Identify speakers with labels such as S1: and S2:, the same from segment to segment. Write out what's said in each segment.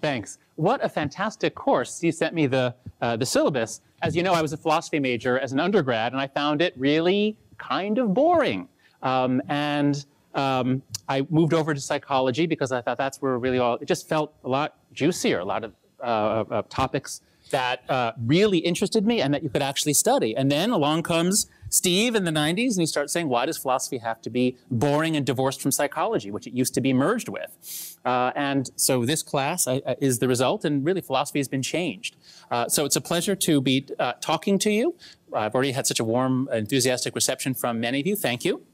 S1: Thanks. What a fantastic course. You sent me the, uh, the syllabus. As you know, I was a philosophy major as an undergrad, and I found it really kind of boring. Um, and um, I moved over to psychology because I thought that's where really all, it just felt a lot juicier, a lot of uh, uh, topics that uh, really interested me and that you could actually study. And then along comes Steve in the 90s and he starts saying, why does philosophy have to be boring and divorced from psychology, which it used to be merged with? Uh, and so this class uh, is the result and really philosophy has been changed. Uh, so it's a pleasure to be uh, talking to you. I've already had such a warm, enthusiastic reception from many of you. Thank you.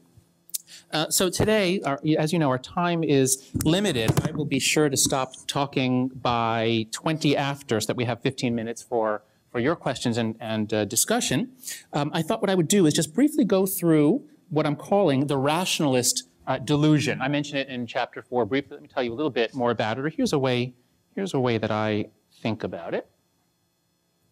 S1: Uh, so today, our, as you know, our time is limited. I will be sure to stop talking by 20 after so that we have 15 minutes for, for your questions and, and uh, discussion. Um, I thought what I would do is just briefly go through what I'm calling the rationalist uh, delusion. I mentioned it in chapter four briefly. Let me tell you a little bit more about it, or here's a way, here's a way that I think about it.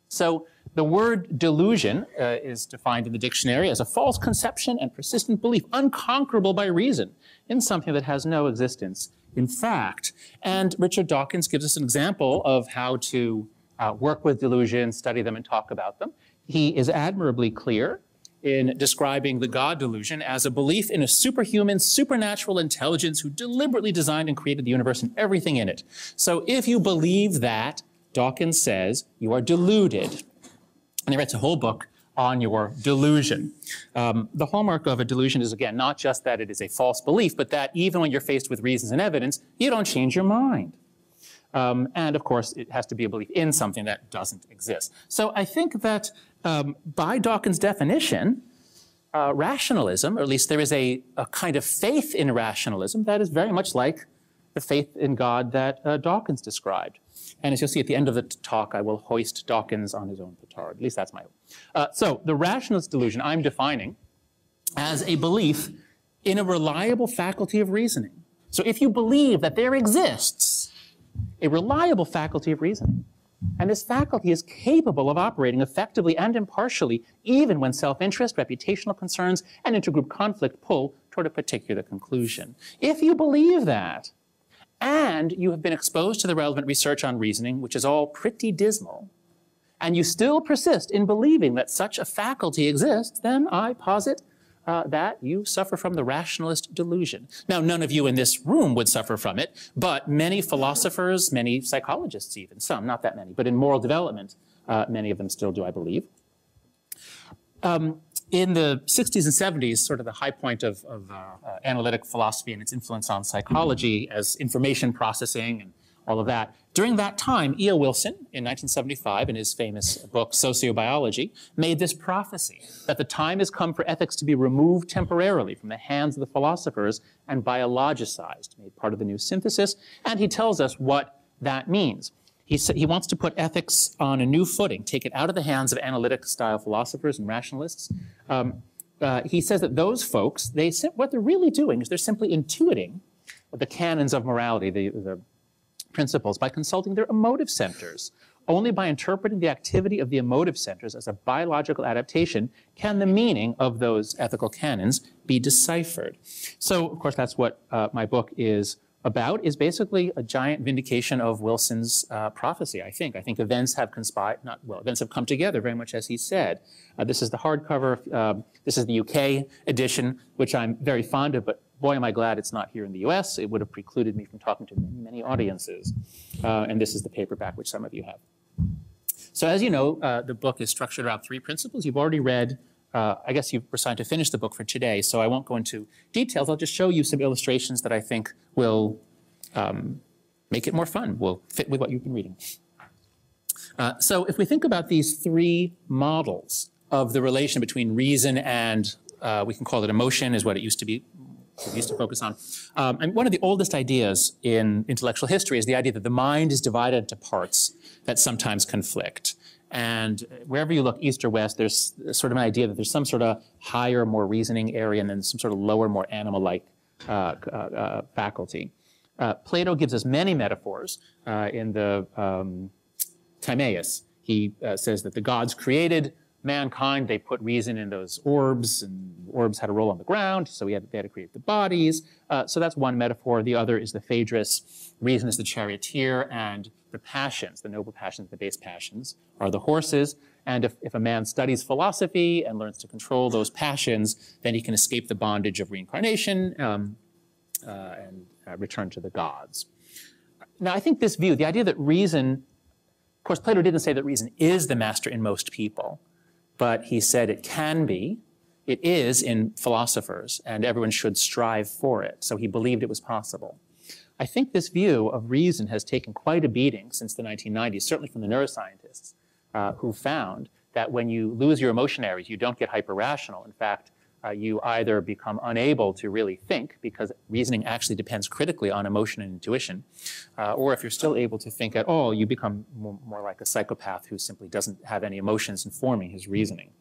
S1: So the word delusion uh, is defined in the dictionary as a false conception and persistent belief, unconquerable by reason, in something that has no existence in fact. And Richard Dawkins gives us an example of how to uh, work with delusions, study them, and talk about them. He is admirably clear in describing the God delusion as a belief in a superhuman, supernatural intelligence who deliberately designed and created the universe and everything in it. So if you believe that, Dawkins says, you are deluded. And he writes a whole book on your delusion. Um, the hallmark of a delusion is, again, not just that it is a false belief, but that even when you're faced with reasons and evidence, you don't change your mind. Um, and of course, it has to be a belief in something that doesn't exist. So I think that um, by Dawkins' definition, uh, rationalism, or at least there is a, a, kind of faith in rationalism that is very much like the faith in God that uh, Dawkins described. And as you'll see at the end of the talk, I will hoist Dawkins on his own petard. At least that's my hope. Uh, so the rationalist delusion I'm defining as a belief in a reliable faculty of reasoning. So if you believe that there exists a reliable faculty of reasoning, and this faculty is capable of operating effectively and impartially, even when self-interest, reputational concerns, and intergroup conflict pull toward a particular conclusion. If you believe that, and you have been exposed to the relevant research on reasoning, which is all pretty dismal, and you still persist in believing that such a faculty exists, then I posit uh, that you suffer from the rationalist delusion. Now, none of you in this room would suffer from it, but many philosophers, many psychologists even, some, not that many, but in moral development, uh, many of them still do, I believe. Um, in the 60s and 70s, sort of the high point of, of uh, uh, analytic philosophy and its influence on psychology as information processing and all of that. During that time, E.O. Wilson, in 1975, in his famous book, Sociobiology, made this prophecy that the time has come for ethics to be removed temporarily from the hands of the philosophers and biologicized, made part of the new synthesis, and he tells us what that means. He, he wants to put ethics on a new footing, take it out of the hands of analytic style philosophers and rationalists. Um, uh, he says that those folks, they what they're really doing is they're simply intuiting the canons of morality, the, the principles, by consulting their emotive centers. Only by interpreting the activity of the emotive centers as a biological adaptation can the meaning of those ethical canons be deciphered. So, of course, that's what uh, my book is about is basically a giant vindication of Wilson's uh, prophecy, I think. I think events have conspired, not, well, events have come together very much as he said. Uh, this is the hardcover, uh, this is the UK edition, which I'm very fond of, but boy, am I glad it's not here in the US. It would have precluded me from talking to many, many audiences. Uh, and this is the paperback, which some of you have. So as you know, uh, the book is structured around three principles. You've already read uh, I guess you were assigned to finish the book for today, so I won't go into details. I'll just show you some illustrations that I think will um, make it more fun, will fit with what you've been reading. Uh, so if we think about these three models of the relation between reason and uh, we can call it emotion is what it used to be, we used to focus on. Um, and one of the oldest ideas in intellectual history is the idea that the mind is divided into parts that sometimes conflict. And wherever you look, east or west, there's sort of an idea that there's some sort of higher, more reasoning area and then some sort of lower, more animal-like uh, uh, uh, faculty. Uh, Plato gives us many metaphors uh, in the um, Timaeus. He uh, says that the gods created mankind, they put reason in those orbs, and orbs had a roll on the ground, so we had, they had to create the bodies. Uh, so that's one metaphor. The other is the Phaedrus. Reason is the charioteer, and the passions, the noble passions, the base passions, are the horses. And if, if a man studies philosophy and learns to control those passions, then he can escape the bondage of reincarnation um, uh, and uh, return to the gods. Now, I think this view, the idea that reason, of course, Plato didn't say that reason is the master in most people, but he said it can be. It is in philosophers, and everyone should strive for it. So he believed it was possible. I think this view of reason has taken quite a beating since the 1990s, certainly from the neuroscientists, uh, who found that when you lose your emotionaries, you don't get hyper-rational. In fact, uh, you either become unable to really think because reasoning actually depends critically on emotion and intuition, uh, or if you're still able to think at all, you become more, more, like a psychopath who simply doesn't have any emotions informing his reasoning.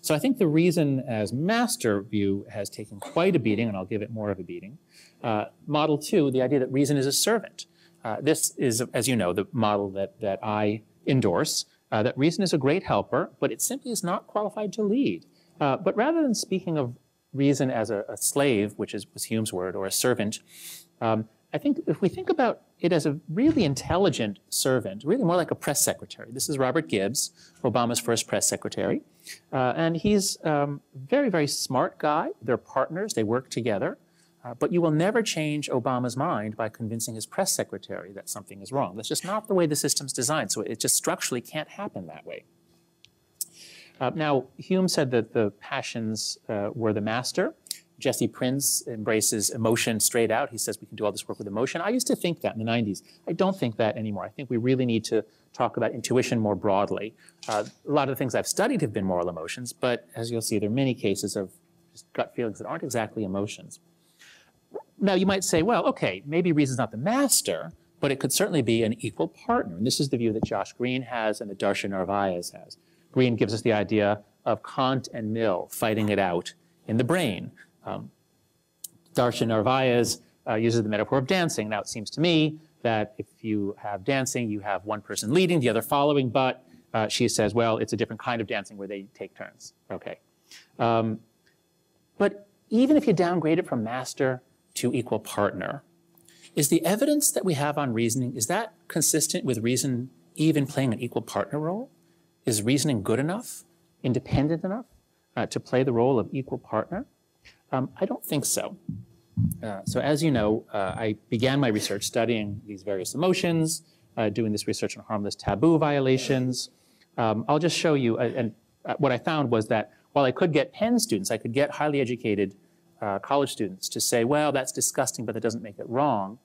S1: So I think the reason as master view has taken quite a beating, and I'll give it more of a beating. Uh, model two, the idea that reason is a servant. Uh, this is, as you know, the model that, that I endorse, uh, that reason is a great helper, but it simply is not qualified to lead. Uh, but rather than speaking of reason as a, a, slave, which is, was Hume's word, or a servant, um, I think if we think about it as a really intelligent servant, really more like a press secretary. This is Robert Gibbs, Obama's first press secretary. Uh, and he's a um, very, very smart guy. They're partners, they work together. Uh, but you will never change Obama's mind by convincing his press secretary that something is wrong. That's just not the way the system's designed. So it just structurally can't happen that way. Uh, now, Hume said that the passions uh, were the master. Jesse Prinz embraces emotion straight out. He says we can do all this work with emotion. I used to think that in the 90s. I don't think that anymore. I think we really need to talk about intuition more broadly. Uh, a lot of the things I've studied have been moral emotions, but as you'll see, there are many cases of just gut feelings that aren't exactly emotions. Now, you might say, well, okay, maybe reason's not the master, but it could certainly be an equal partner. And this is the view that Josh Greene has and that Darcia Narvaez has. Greene gives us the idea of Kant and Mill fighting it out in the brain. Um, Darcia Narvaez uh, uses the metaphor of dancing. Now, it seems to me that if you have dancing, you have one person leading, the other following, but uh, she says, well, it's a different kind of dancing where they take turns. Okay. Um, but even if you downgrade it from master to equal partner, is the evidence that we have on reasoning, is that consistent with reason even playing an equal partner role? Is reasoning good enough, independent enough uh, to play the role of equal partner? Um, I don't think so. Uh, so as you know, uh, I began my research studying these various emotions, uh, doing this research on harmless taboo violations. Um, I'll just show you, uh, and uh, what I found was that while I could get Penn students, I could get highly educated college students to say, well, that's disgusting, but that doesn't make it wrong.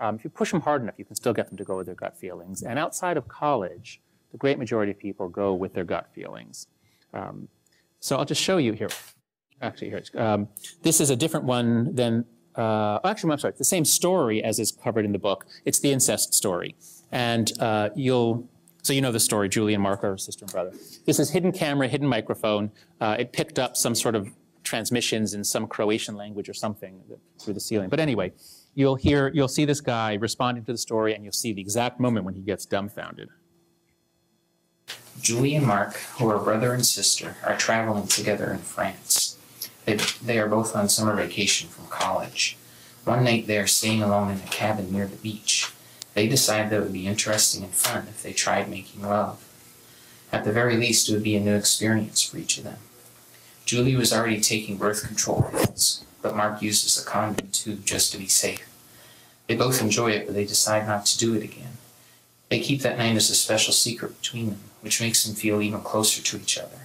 S1: Um, if you push them hard enough, you can still get them to go with their gut feelings. And outside of college, the great majority of people go with their gut feelings. Um, so I'll just show you here. Actually, here, um, this is a different one than, uh, actually, I'm sorry, the same story as is covered in the book. It's the incest story. And uh, you'll, so you know the story, Julie and Mark are sister and brother. This is hidden camera, hidden microphone. Uh, it picked up some sort of transmissions in some Croatian language or something through the ceiling. But anyway, you'll hear, you'll see this guy responding to the story and you'll see the exact moment when he gets dumbfounded.
S2: Julie and Mark, who are brother and sister, are traveling together in France. They, they are both on summer vacation from college. One night they are staying alone in a cabin near the beach. They decide that it would be interesting and fun if they tried making love. At the very least, it would be a new experience for each of them. Julie was already taking birth control pills, but Mark uses a condom too, just to be safe. They both enjoy it, but they decide not to do it again. They keep that night as a special secret between them, which makes them feel even closer to each other.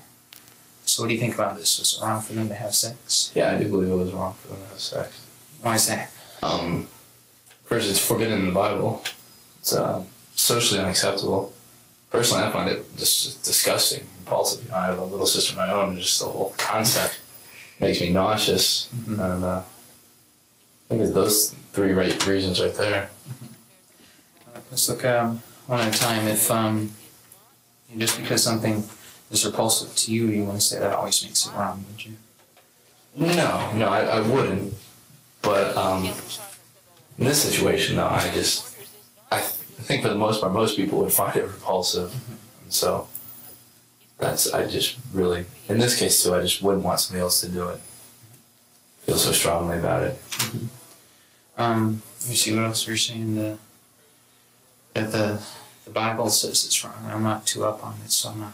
S2: So what do you think about this? Was it wrong for them to have sex?
S3: Yeah, I do believe it was wrong for them to have sex.
S2: Why is that?
S3: Um, first, it's forbidden in the Bible. It's uh, socially unacceptable. Personally, I find it just disgusting, repulsive. You know, I have a little sister of my own, and just the whole concept makes me nauseous. Mm-hmm. And uh, I think it's those three right reasons right there.
S2: Mm-hmm. Let's look um, one at a time. If um, just because something is repulsive to you, you wouldn't say that always makes it wrong, would you?
S3: No, no, I, I wouldn't. But um, in this situation, though, I just, I think for the most part, most people would find it repulsive. And so that's I just really in this case too. I just wouldn't want somebody else to do it. Feel so strongly about it.
S2: Um, let me see what else you're saying. The that the the Bible says it's wrong. I'm not too up on it, so I'm not.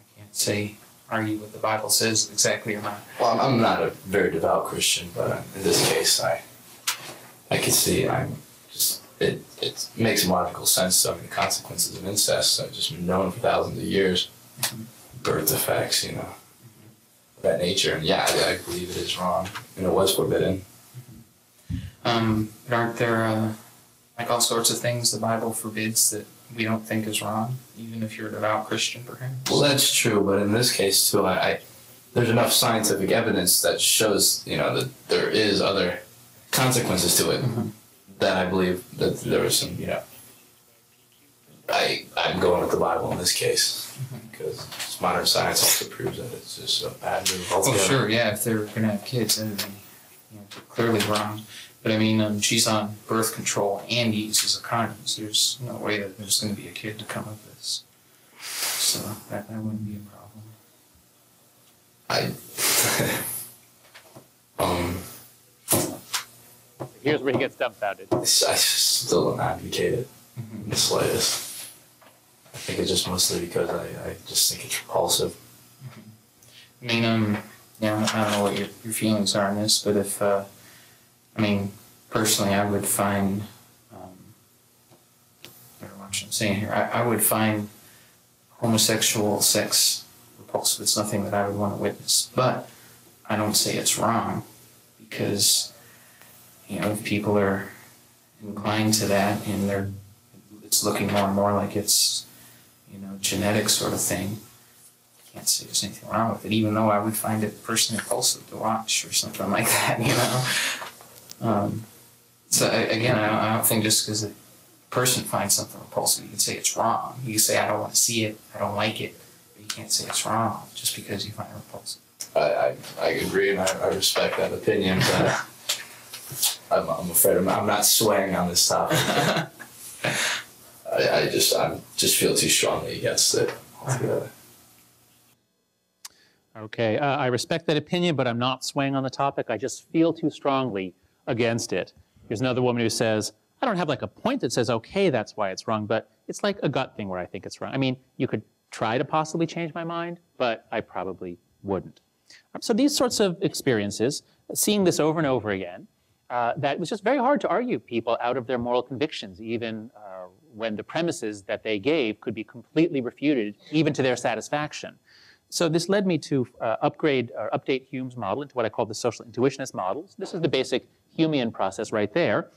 S2: I can't say argue what the Bible says exactly or not.
S3: Well, I'm, I'm not a very devout Christian, but in this case, I I can see I'm just it it makes logical sense. I mean, the consequences of incest have just been known for thousands of years. Birth defects, you know, of that nature. And yeah, I, I believe it is wrong, and it was forbidden.
S2: Um, but aren't there uh, like all sorts of things the Bible forbids that we don't think is wrong, even if you're a devout Christian, perhaps?
S3: Well, that's true, but in this case too, I, I there's enough scientific evidence that shows you know that there is other consequences to it
S2: Mhm.
S3: that I believe that there was some you know. I I'm going with the Bible in this case because modern science also proves that it's just a bad move
S2: Well,
S3: altogether.
S2: Oh, sure, yeah. If they're gonna have kids, that would be you know, clearly wrong. But I mean, um, she's on birth control and uses a condom, so there's no way that there's gonna be a kid to come of this. So that, that wouldn't be a problem.
S3: I um
S1: Here's where he gets dumbfounded.
S3: I still don't advocate it
S2: Mhm.
S3: in the slightest. I think it's just mostly because I, I just think it's repulsive.
S2: I mean, um, yeah, I don't know what your, your feelings are on this, but if, uh, I mean, personally, I would find, um, what I'm saying here, I, I would find homosexual sex repulsive. It's nothing that I would want to witness, but I don't say it's wrong because, you know, if people are inclined to that and they're, it's looking more and more like it's, you know, genetic sort of thing I can't say there's anything wrong with it, even though I would find it personally repulsive to watch or something like that, you know. Um, so again, I don't, I don't think just because a person finds something repulsive, you can say it's wrong. You can say I don't want to see it, I don't like it, but you can't say it's wrong just because you find it repulsive.
S3: I, I, I agree and I, I respect that opinion, but I'm, I'm afraid I'm, I'm not swaying on this topic. I, I just I just feel too strongly against it altogether.
S1: Okay, uh, I respect that opinion, but I'm not swaying on the topic. I just feel too strongly against it. Here's another woman who says, I don't have like a point that says, okay, that's why it's wrong, but it's like a gut thing where I think it's wrong. I mean, you could try to possibly change my mind, but I probably wouldn't. Um, So these sorts of experiences, seeing this over and over again, uh, that it was just very hard to argue people out of their moral convictions, even uh, when the premises that they gave could be completely refuted, even to their satisfaction. So this led me to uh, upgrade or update Hume's model into what I call the social intuitionist models. This is the basic Humean process right there,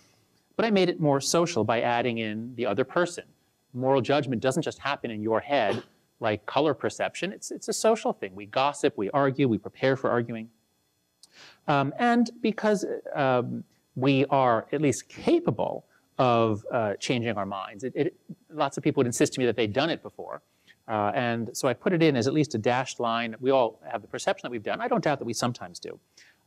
S1: but I made it more social by adding in the other person. Moral judgment doesn't just happen in your head like color perception. It's, it's a social thing. We gossip, we argue, we prepare for arguing. Um, and because um, we are at least capable of uh, changing our minds, it, it, lots of people would insist to me that they'd done it before. Uh, and so I put it in as at least a dashed line. We all have the perception that we've done. I don't doubt that we sometimes do.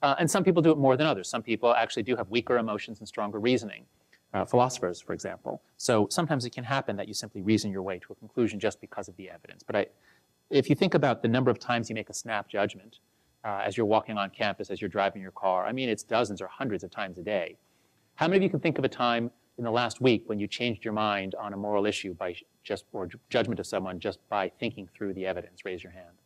S1: Uh, and some people do it more than others. Some people actually do have weaker emotions and stronger reasoning. Uh, philosophers, for example. So sometimes it can happen that you simply reason your way to a conclusion just because of the evidence. But I, if you think about the number of times you make a snap judgment uh, as you're walking on campus, as you're driving your car, I mean, it's dozens or hundreds of times a day. How many of you can think of a time in the last week when you changed your mind on a moral issue by just or judgment of someone just by thinking through the evidence? Raise your hand.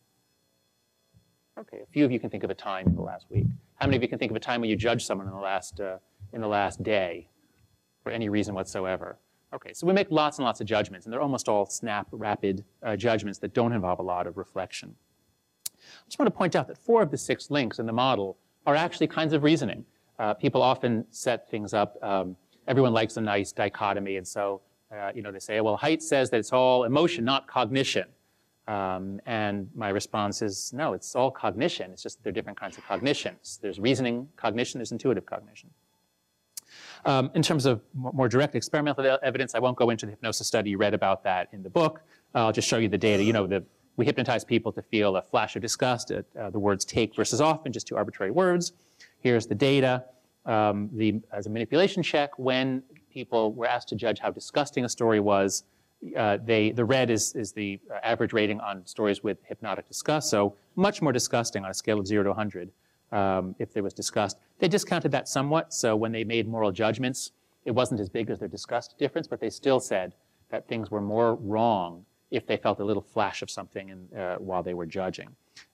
S1: Okay, a few of you can think of a time in the last week. How many of you can think of a time when you judged someone in the last uh, in the last day, for any reason whatsoever? Okay, so we make lots and lots of judgments, and they're almost all snap, rapid uh, judgments that don't involve a lot of reflection. I just want to point out that four of the six links in the model are actually kinds of reasoning. Uh, people often set things up. Um, everyone likes a nice dichotomy, and so uh, you know they say, well, Haidt says that it's all emotion, not cognition. Um, and my response is, no, it's all cognition. It's just they're different kinds of cognitions. There's reasoning cognition, there's intuitive cognition. Um, in terms of more, direct experimental evidence, I won't go into the hypnosis study. You read about that in the book. I'll just show you the data. You know, the, we hypnotize people to feel a flash of disgust at uh, the words take versus off in just two arbitrary words. Here's the data. Um, the, as a manipulation check, when people were asked to judge how disgusting a story was, uh, they, the red is, is the uh, average rating on stories with hypnotic disgust, so much more disgusting on a scale of 0 to 100 um, if there was disgust. They discounted that somewhat, so when they made moral judgments, it wasn't as big as their disgust difference, but they still said that things were more wrong if they felt a little flash of something in, uh, while they were judging.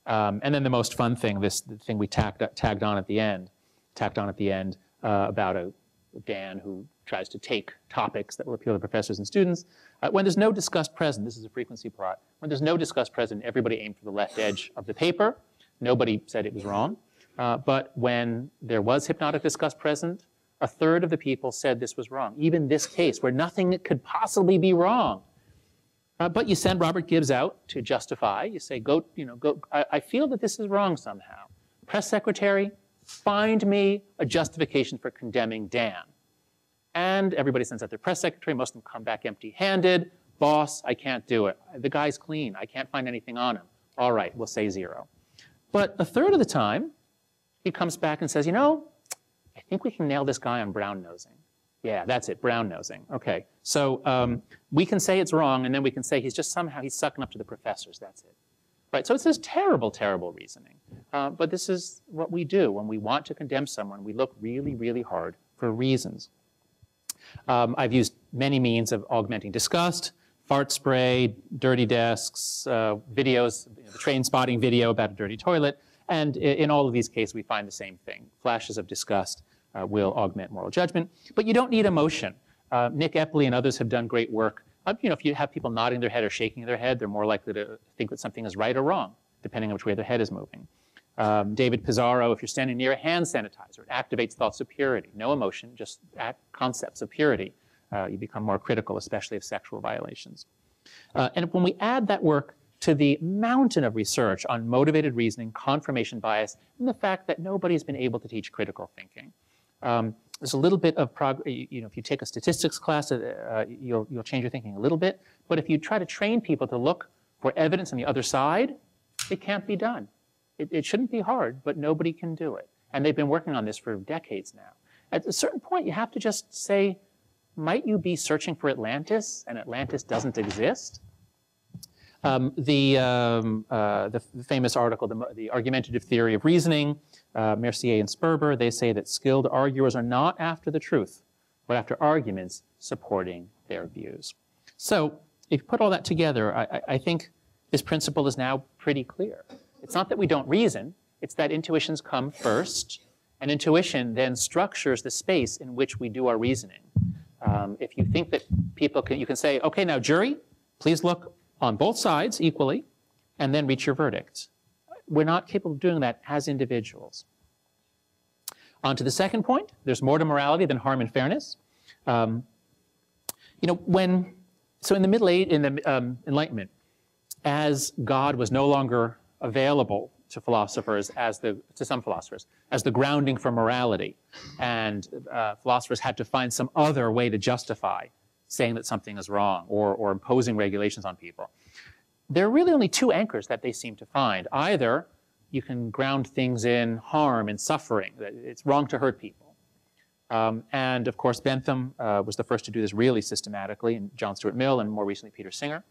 S1: Um, and then the most fun thing, this thing we tagged, tagged on at the end, tacked on at the end uh, about a Dan who tries to take topics that will appeal to professors and students. Uh, when there's no disgust present, this is a frequency plot, when there's no disgust present, everybody aimed for the left edge of the paper. Nobody said it was wrong. Uh, but when there was hypnotic disgust present, a third of the people said this was wrong. Even this case, where nothing could possibly be wrong. Uh, but you send Robert Gibbs out to justify. You say, go, you know, go, I, I feel that this is wrong somehow. Press secretary, find me a justification for condemning Dan. And everybody sends out their press secretary. Most of them come back empty handed. Boss, I can't do it. The guy's clean. I can't find anything on him. All right, we'll say zero. But a third of the time, he comes back and says, you know, I think we can nail this guy on brown nosing. Yeah, that's it, brown nosing. Okay, so um, we can say it's wrong, and then we can say he's just somehow, he's sucking up to the professors, that's it. Right, so it's this terrible, terrible reasoning. Uh, but this is what we do when we want to condemn someone. We look really, really hard for reasons. Um, I've used many means of augmenting disgust, fart spray, dirty desks, uh, videos, you know, the Trainspotting video about a dirty toilet, and in all of these cases, we find the same thing. Flashes of disgust uh, will augment moral judgment, but you don't need emotion. Uh, Nick Epley and others have done great work. Uh, you know, if you have people nodding their head or shaking their head, they're more likely to think that something is right or wrong, depending on which way their head is moving. Um, David Pizarro, if you're standing near a hand sanitizer, it activates thoughts of purity. No emotion, just concepts of purity. Uh, you become more critical, especially of sexual violations. Uh, and when we add that work to the mountain of research on motivated reasoning, confirmation bias, and the fact that nobody's been able to teach critical thinking. Um, there's a little bit of progress, you know, if you take a statistics class, uh, you'll, you'll change your thinking a little bit. But if you try to train people to look for evidence on the other side, it can't be done. It, it shouldn't be hard, but nobody can do it. And they've been working on this for decades now. At a certain point, you have to just say, might you be searching for Atlantis and Atlantis doesn't exist? Um, the, um, uh, the, famous article, the, the, Argumentative Theory of Reasoning, uh, Mercier and Sperber, they say that skilled arguers are not after the truth, but after arguments supporting their views. So if you put all that together, I, I think this principle is now pretty clear. It's not that we don't reason, it's that intuitions come first, and intuition then structures the space in which we do our reasoning. Um, if you think that people can, you can say, okay, now jury, please look on both sides equally, and then reach your verdict. We're not capable of doing that as individuals. On to the second point, there's more to morality than harm and fairness. Um, you know, when, so in the Middle Age, in the um, Enlightenment, as God was no longer available to philosophers as the, to some philosophers, as the grounding for morality, and uh, philosophers had to find some other way to justify saying that something is wrong or, or imposing regulations on people. There are really only two anchors that they seem to find. Either you can ground things in harm and suffering, that it's wrong to hurt people. Um, and of course, Bentham uh, was the first to do this really systematically, and John Stuart Mill, and more recently Peter Singer.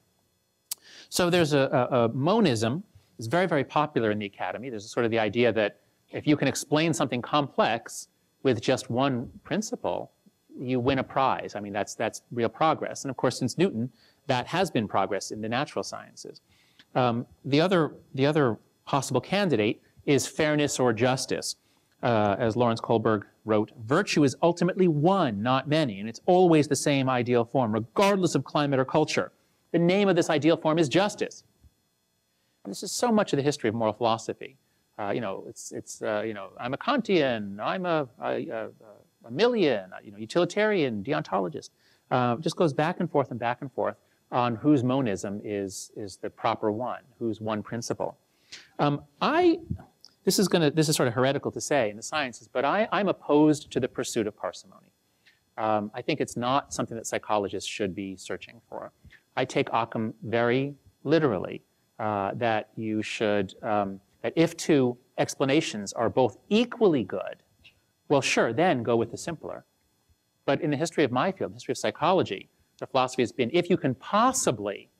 S1: So there's a, a, a monism. It's very, very popular in the academy. There's sort of the idea that if you can explain something complex with just one principle, you win a prize. I mean, that's, that's real progress. And of course, since Newton, that has been progress in the natural sciences. Um, the, other, the other possible candidate is fairness or justice. Uh, as Lawrence Kohlberg wrote, virtue is ultimately one, not many, and it's always the same ideal form, regardless of climate or culture. The name of this ideal form is justice. This is so much of the history of moral philosophy. Uh, you know, it's, it's uh, you know, I'm a Kantian, I'm a, a, a, a Millian, you know, utilitarian, deontologist. Uh, just goes back and forth and back and forth on whose monism is, is the proper one, whose one principle. Um, I, this is to, this is sort of heretical to say in the sciences, but I, I'm opposed to the pursuit of parsimony. Um, I think it's not something that psychologists should be searching for. I take Occam very literally, uh, that you should, um, that if two explanations are both equally good, well, sure, then go with the simpler. But in the history of my field, the history of psychology, the philosophy has been if you can possibly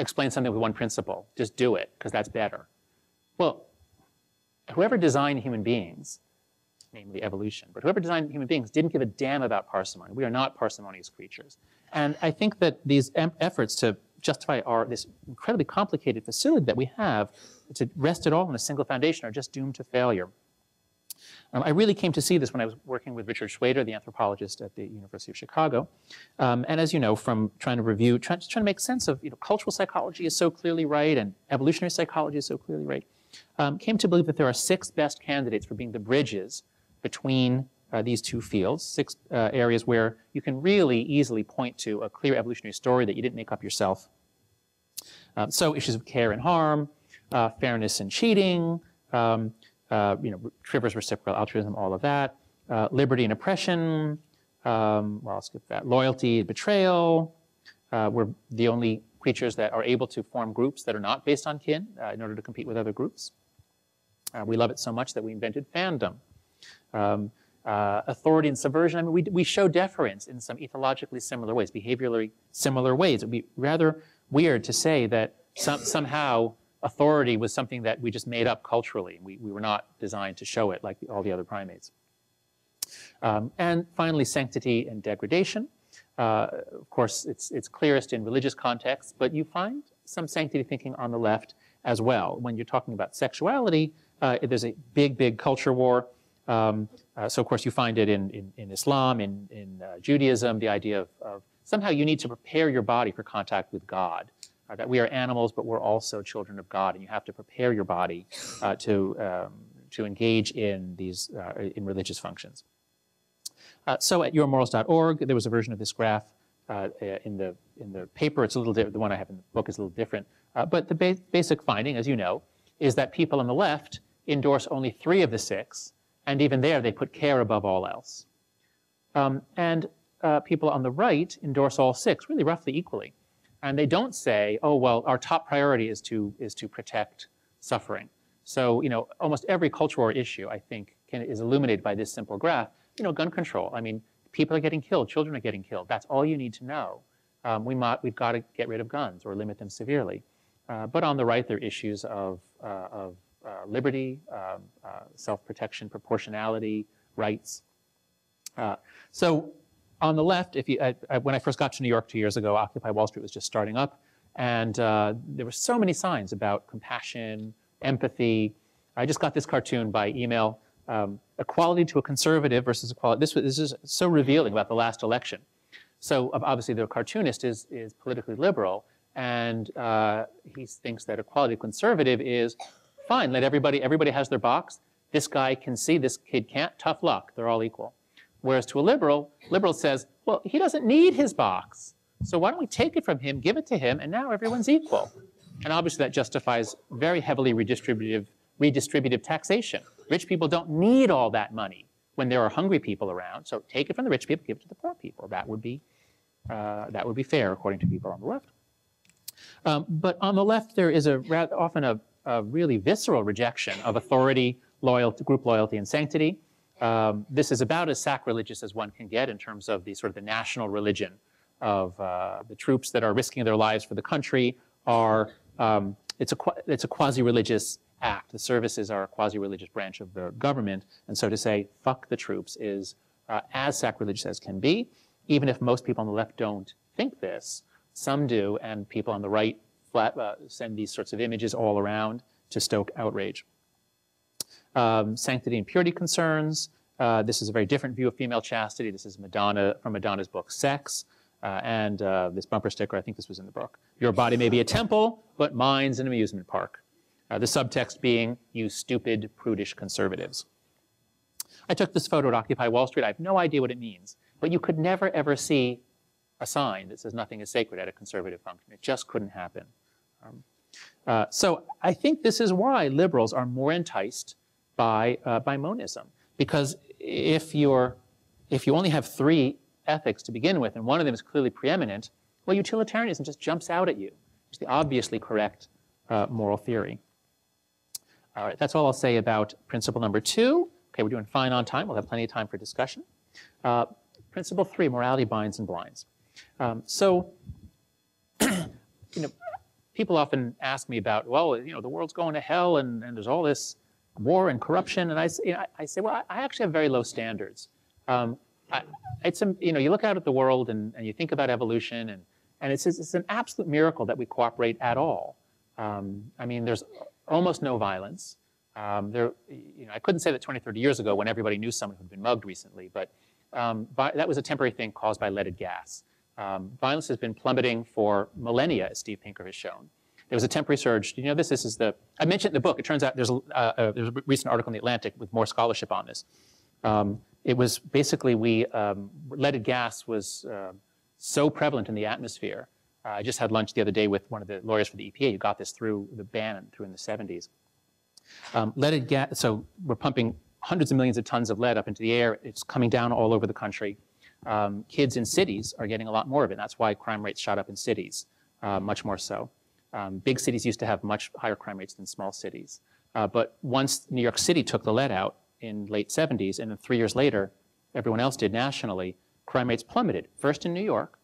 S1: explain something with one principle, just do it, because that's better. Well, whoever designed human beings, namely evolution, but whoever designed human beings didn't give a damn about parsimony. We are not parsimonious creatures. And I think that these efforts to justify our this incredibly complicated facility that we have to rest it all on a single foundation are just doomed to failure. Um, I really came to see this when I was working with Richard Shweder, the anthropologist at the University of Chicago. Um, and as you know, from trying to review, trying, trying to make sense of, you know, cultural psychology is so clearly right and evolutionary psychology is so clearly right, um, came to believe that there are six best candidates for being the bridges between uh, these two fields, six uh, areas where you can really easily point to a clear evolutionary story that you didn't make up yourself. Um, so issues of care and harm, uh, fairness and cheating, um, uh, you know, Trivers reciprocal altruism, all of that, uh, liberty and oppression, um, well, I'll skip that, loyalty, and betrayal. Uh, we're the only creatures that are able to form groups that are not based on kin uh, in order to compete with other groups. We love it so much that we invented fandom. Um, uh, authority and subversion, I mean, we, we show deference in some ethologically similar ways, behaviorally similar ways. It would be rather weird to say that some, somehow authority was something that we just made up culturally. We, we were not designed to show it like all the other primates. Um, and finally, sanctity and degradation. Uh, of course, it's, it's clearest in religious contexts, but you find some sanctity thinking on the left as well. When you're talking about sexuality, uh, there's a big, big culture war. Um, uh, so, of course, you find it in, in, in Islam, in, in uh, Judaism, the idea of, of somehow you need to prepare your body for contact with God uh, that we are animals, but we're also children of God, and you have to prepare your body uh, to, um, to engage in these uh, in religious functions. Uh, so at yourmorals.org, there was a version of this graph uh, in the in the paper. It's a little different. The one I have in the book is a little different. Uh, but the ba basic finding, as you know, is that people on the left endorse only three of the six, and even there they put care above all else. Um, and people on the right endorse all six, really roughly equally. And they don't say, oh, well, our top priority is to, is to protect suffering. So, you know, almost every cultural issue, I think, can, is illuminated by this simple graph. You know, gun control. I mean, people are getting killed, children are getting killed. That's all you need to know. Um, we might, we've got to get rid of guns or limit them severely. Uh, but on the right, there are issues of, uh, of uh, liberty, um, uh, self-protection, proportionality, rights. Uh, so on the left, if you, I, I, when I first got to New York two years ago, Occupy Wall Street was just starting up, and uh, there were so many signs about compassion, empathy. I just got this cartoon by email, um, equality to a conservative versus equality. This, this is so revealing about the last election. So obviously the cartoonist is, is politically liberal, and uh, he thinks that equality to conservative is fine, let everybody, everybody has their box. This guy can see, this kid can't, tough luck, they're all equal. Whereas to a liberal, liberal says, well, he doesn't need his box. So why don't we take it from him, give it to him, and now everyone's equal. And obviously that justifies very heavily redistributive, redistributive taxation. Rich people don't need all that money when there are hungry people around. So take it from the rich people, give it to the poor people. That would be, uh, that would be fair according to people on the left. Um, but on the left, there is a rather often a, a really visceral rejection of authority, loyalty, group loyalty, and sanctity. Um, this is about as sacrilegious as one can get in terms of the sort of the national religion of uh, the troops that are risking their lives for the country are, um, it's a, it's a quasi-religious act. The services are a quasi-religious branch of the government. And so to say, fuck the troops is uh, as sacrilegious as can be, even if most people on the left don't think this, some do, and people on the right flat, uh, send these sorts of images all around to stoke outrage um, sanctity and purity concerns. Uh, this is a very different view of female chastity. This is Madonna from Madonna's book, Sex. Uh, and uh, this bumper sticker, I think this was in the book. Your body may be a temple, but mine's an amusement park. Uh, the subtext being, you stupid, prudish conservatives. I took this photo at Occupy Wall Street. I have no idea what it means. But you could never, ever see a sign that says nothing is sacred at a conservative function. It just couldn't happen. Um, uh, so I think this is why liberals are more enticed by, uh, by monism. Because if, you're, if you only have three ethics to begin with, and one of them is clearly preeminent, well, utilitarianism just jumps out at you. It's the obviously correct uh, moral theory. All right, that's all I'll say about principle number two. Okay, we're doing fine on time. We'll have plenty of time for discussion. Uh, principle three, morality binds and blinds. Um, so, you know, people often ask me about, well, you know, the world's going to hell and, and there's all this war and corruption. And I, you know, I, say, well, I, actually have very low standards. Um, I, it's, a, you know, you look out at the world and, and you think about evolution and, and it's, it's an absolute miracle that we cooperate at all. Um, I mean, there's almost no violence. Um, there, you know, I couldn't say that 20, 30 years ago when everybody knew someone who'd been mugged recently, but um, that was a temporary thing caused by leaded gas. Um, violence has been plummeting for millennia, as Steve Pinker has shown. There was a temporary surge. You know, this, this is the, I mentioned in the book, it turns out there's a, uh, there's a recent article in The Atlantic with more scholarship on this. Um, it was basically we, um, leaded gas was uh, so prevalent in the atmosphere. Uh, I just had lunch the other day with one of the lawyers for the EPA who got this through the ban through in the 70s. Um, leaded gas, so we're pumping hundreds of millions of tons of lead up into the air. It's coming down all over the country. Um, kids in cities are getting a lot more of it. That's why crime rates shot up in cities, uh, much more so. Um, big cities used to have much higher crime rates than small cities. Uh, but once New York City took the lead out in late 70s, and then three years later, everyone else did nationally, crime rates plummeted. First in New York,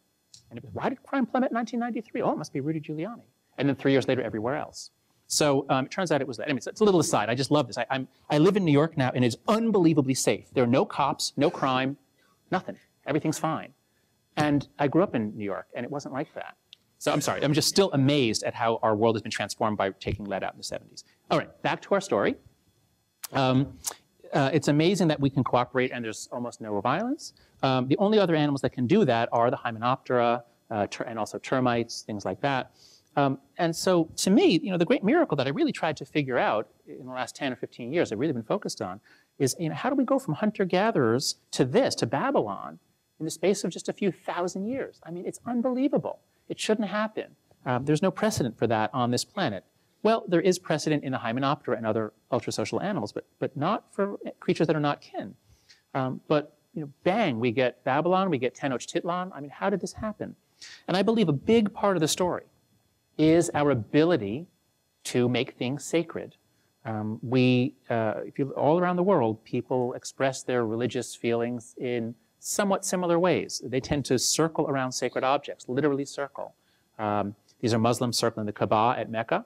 S1: and it was, why did crime plummet in 1993? Oh, it must be Rudy Giuliani. And then three years later, everywhere else. So um, it turns out it was that. Anyway, it's a little aside. I just love this. I, I'm, I live in New York now, and it's unbelievably safe. There are no cops, no crime, nothing. Everything's fine. And I grew up in New York, and it wasn't like that. So I'm sorry, I'm just still amazed at how our world has been transformed by taking lead out in the 70s. All right, back to our story. Um, uh, it's amazing that we can cooperate and there's almost no violence. Um, the only other animals that can do that are the Hymenoptera uh, and also termites, things like that. Um, and so to me, you know, the great miracle that I really tried to figure out in the last 10 or 15 years, I've really been focused on, is you know, how do we go from hunter-gatherers to this, to Babylon, in the space of just a few thousand years? I mean, it's unbelievable. It shouldn't happen. Um, there's no precedent for that on this planet. Well, there is precedent in the Hymenoptera and other ultrasocial animals, but, but not for creatures that are not kin. Um, but you know, bang, we get Babylon, we get Tenochtitlan. I mean, how did this happen? And I believe a big part of the story is our ability to make things sacred. Um, we, uh, if you all around the world, people express their religious feelings in somewhat similar ways. They tend to circle around sacred objects, literally circle. Um, these are Muslims circling the Kaaba at Mecca.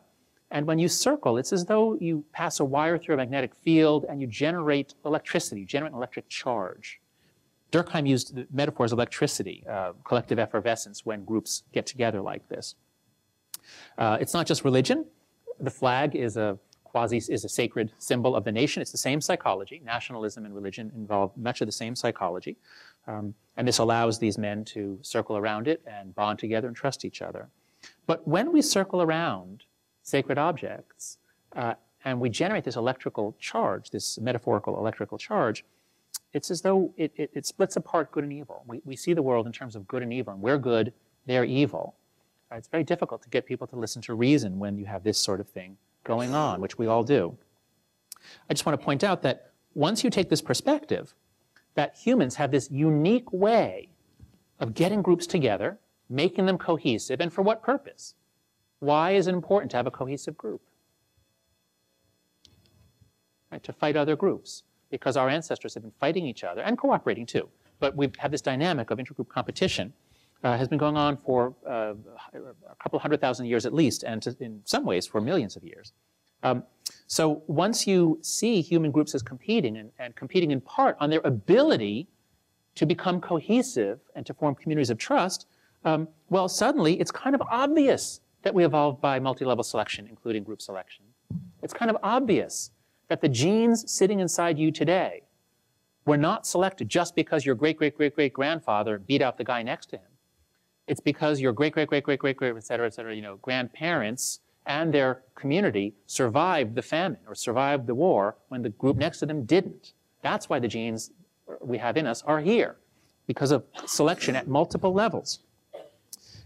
S1: And when you circle, it's as though you pass a wire through a magnetic field and you generate electricity, you generate an electric charge. Durkheim used the metaphors of electricity, uh, collective effervescence, when groups get together like this. Uh, it's not just religion. The flag is a quasi is a sacred symbol of the nation. It's the same psychology. Nationalism and religion involve much of the same psychology. Um, and this allows these men to circle around it and bond together and trust each other. But when we circle around sacred objects uh, and we generate this electrical charge, this metaphorical electrical charge, it's as though it, it, it splits apart good and evil. We, we see the world in terms of good and evil, and we're good, they're evil. Uh, it's very difficult to get people to listen to reason when you have this sort of thing going on, which we all do. I just want to point out that once you take this perspective, that humans have this unique way of getting groups together, making them cohesive, and for what purpose? Why is it important to have a cohesive group? Right, to fight other groups. Because our ancestors have been fighting each other and cooperating too. But we've had this dynamic of intergroup competition uh, has been going on for uh, a couple hundred thousand years at least, and to, in some ways for millions of years. Um, so once you see human groups as competing, and, and, competing in part on their ability to become cohesive and to form communities of trust, um, well, suddenly it's kind of obvious that we evolved by multi-level selection, including group selection. It's kind of obvious that the genes sitting inside you today were not selected just because your great, great, great, great grandfather beat out the guy next to him. It's because your great, great, great, great, great, great, et cetera, et cetera, you know, grandparents and their community survived the famine or survived the war when the group next to them didn't. That's why the genes we have in us are here, because of selection at multiple levels.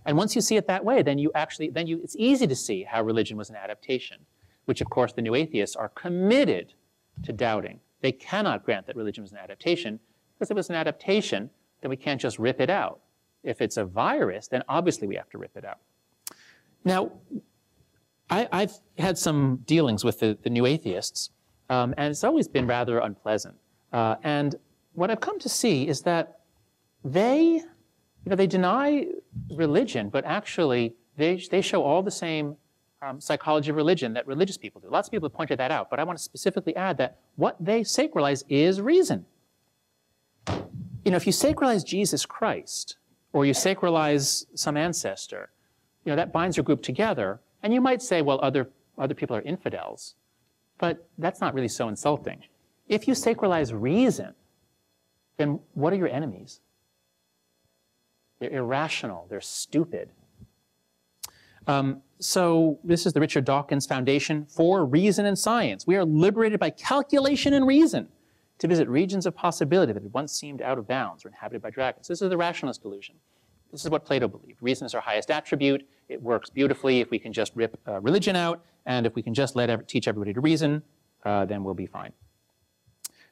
S1: And once you see it that way, then you actually, then you, it's easy to see how religion was an adaptation, which of course the new atheists are committed to doubting. They cannot grant that religion was an adaptation, because if it was an adaptation, then we can't just rip it out. If it's a virus, then obviously we have to rip it out. Now, I, have had some dealings with the, the new atheists, um, and it's always been rather unpleasant. Uh, and what I've come to see is that they you know, they deny religion, but actually they, they show all the same um, psychology of religion that religious people do. Lots of people have pointed that out, but I want to specifically add that what they sacralize is reason. You know, if you sacralize Jesus Christ, or you sacralize some ancestor, you know, that binds your group together, and you might say, well, other, other people are infidels, but that's not really so insulting. If you sacralize reason, then what are your enemies? They're irrational, they're stupid. Um, so this is the Richard Dawkins Foundation for Reason and Science. We are liberated by calculation and reason to visit regions of possibility that had once seemed out of bounds or inhabited by dragons. This is the rationalist delusion. This is what Plato believed. Reason is our highest attribute. It works beautifully if we can just rip uh, religion out, and if we can just let teach everybody to reason, uh, then we'll be fine.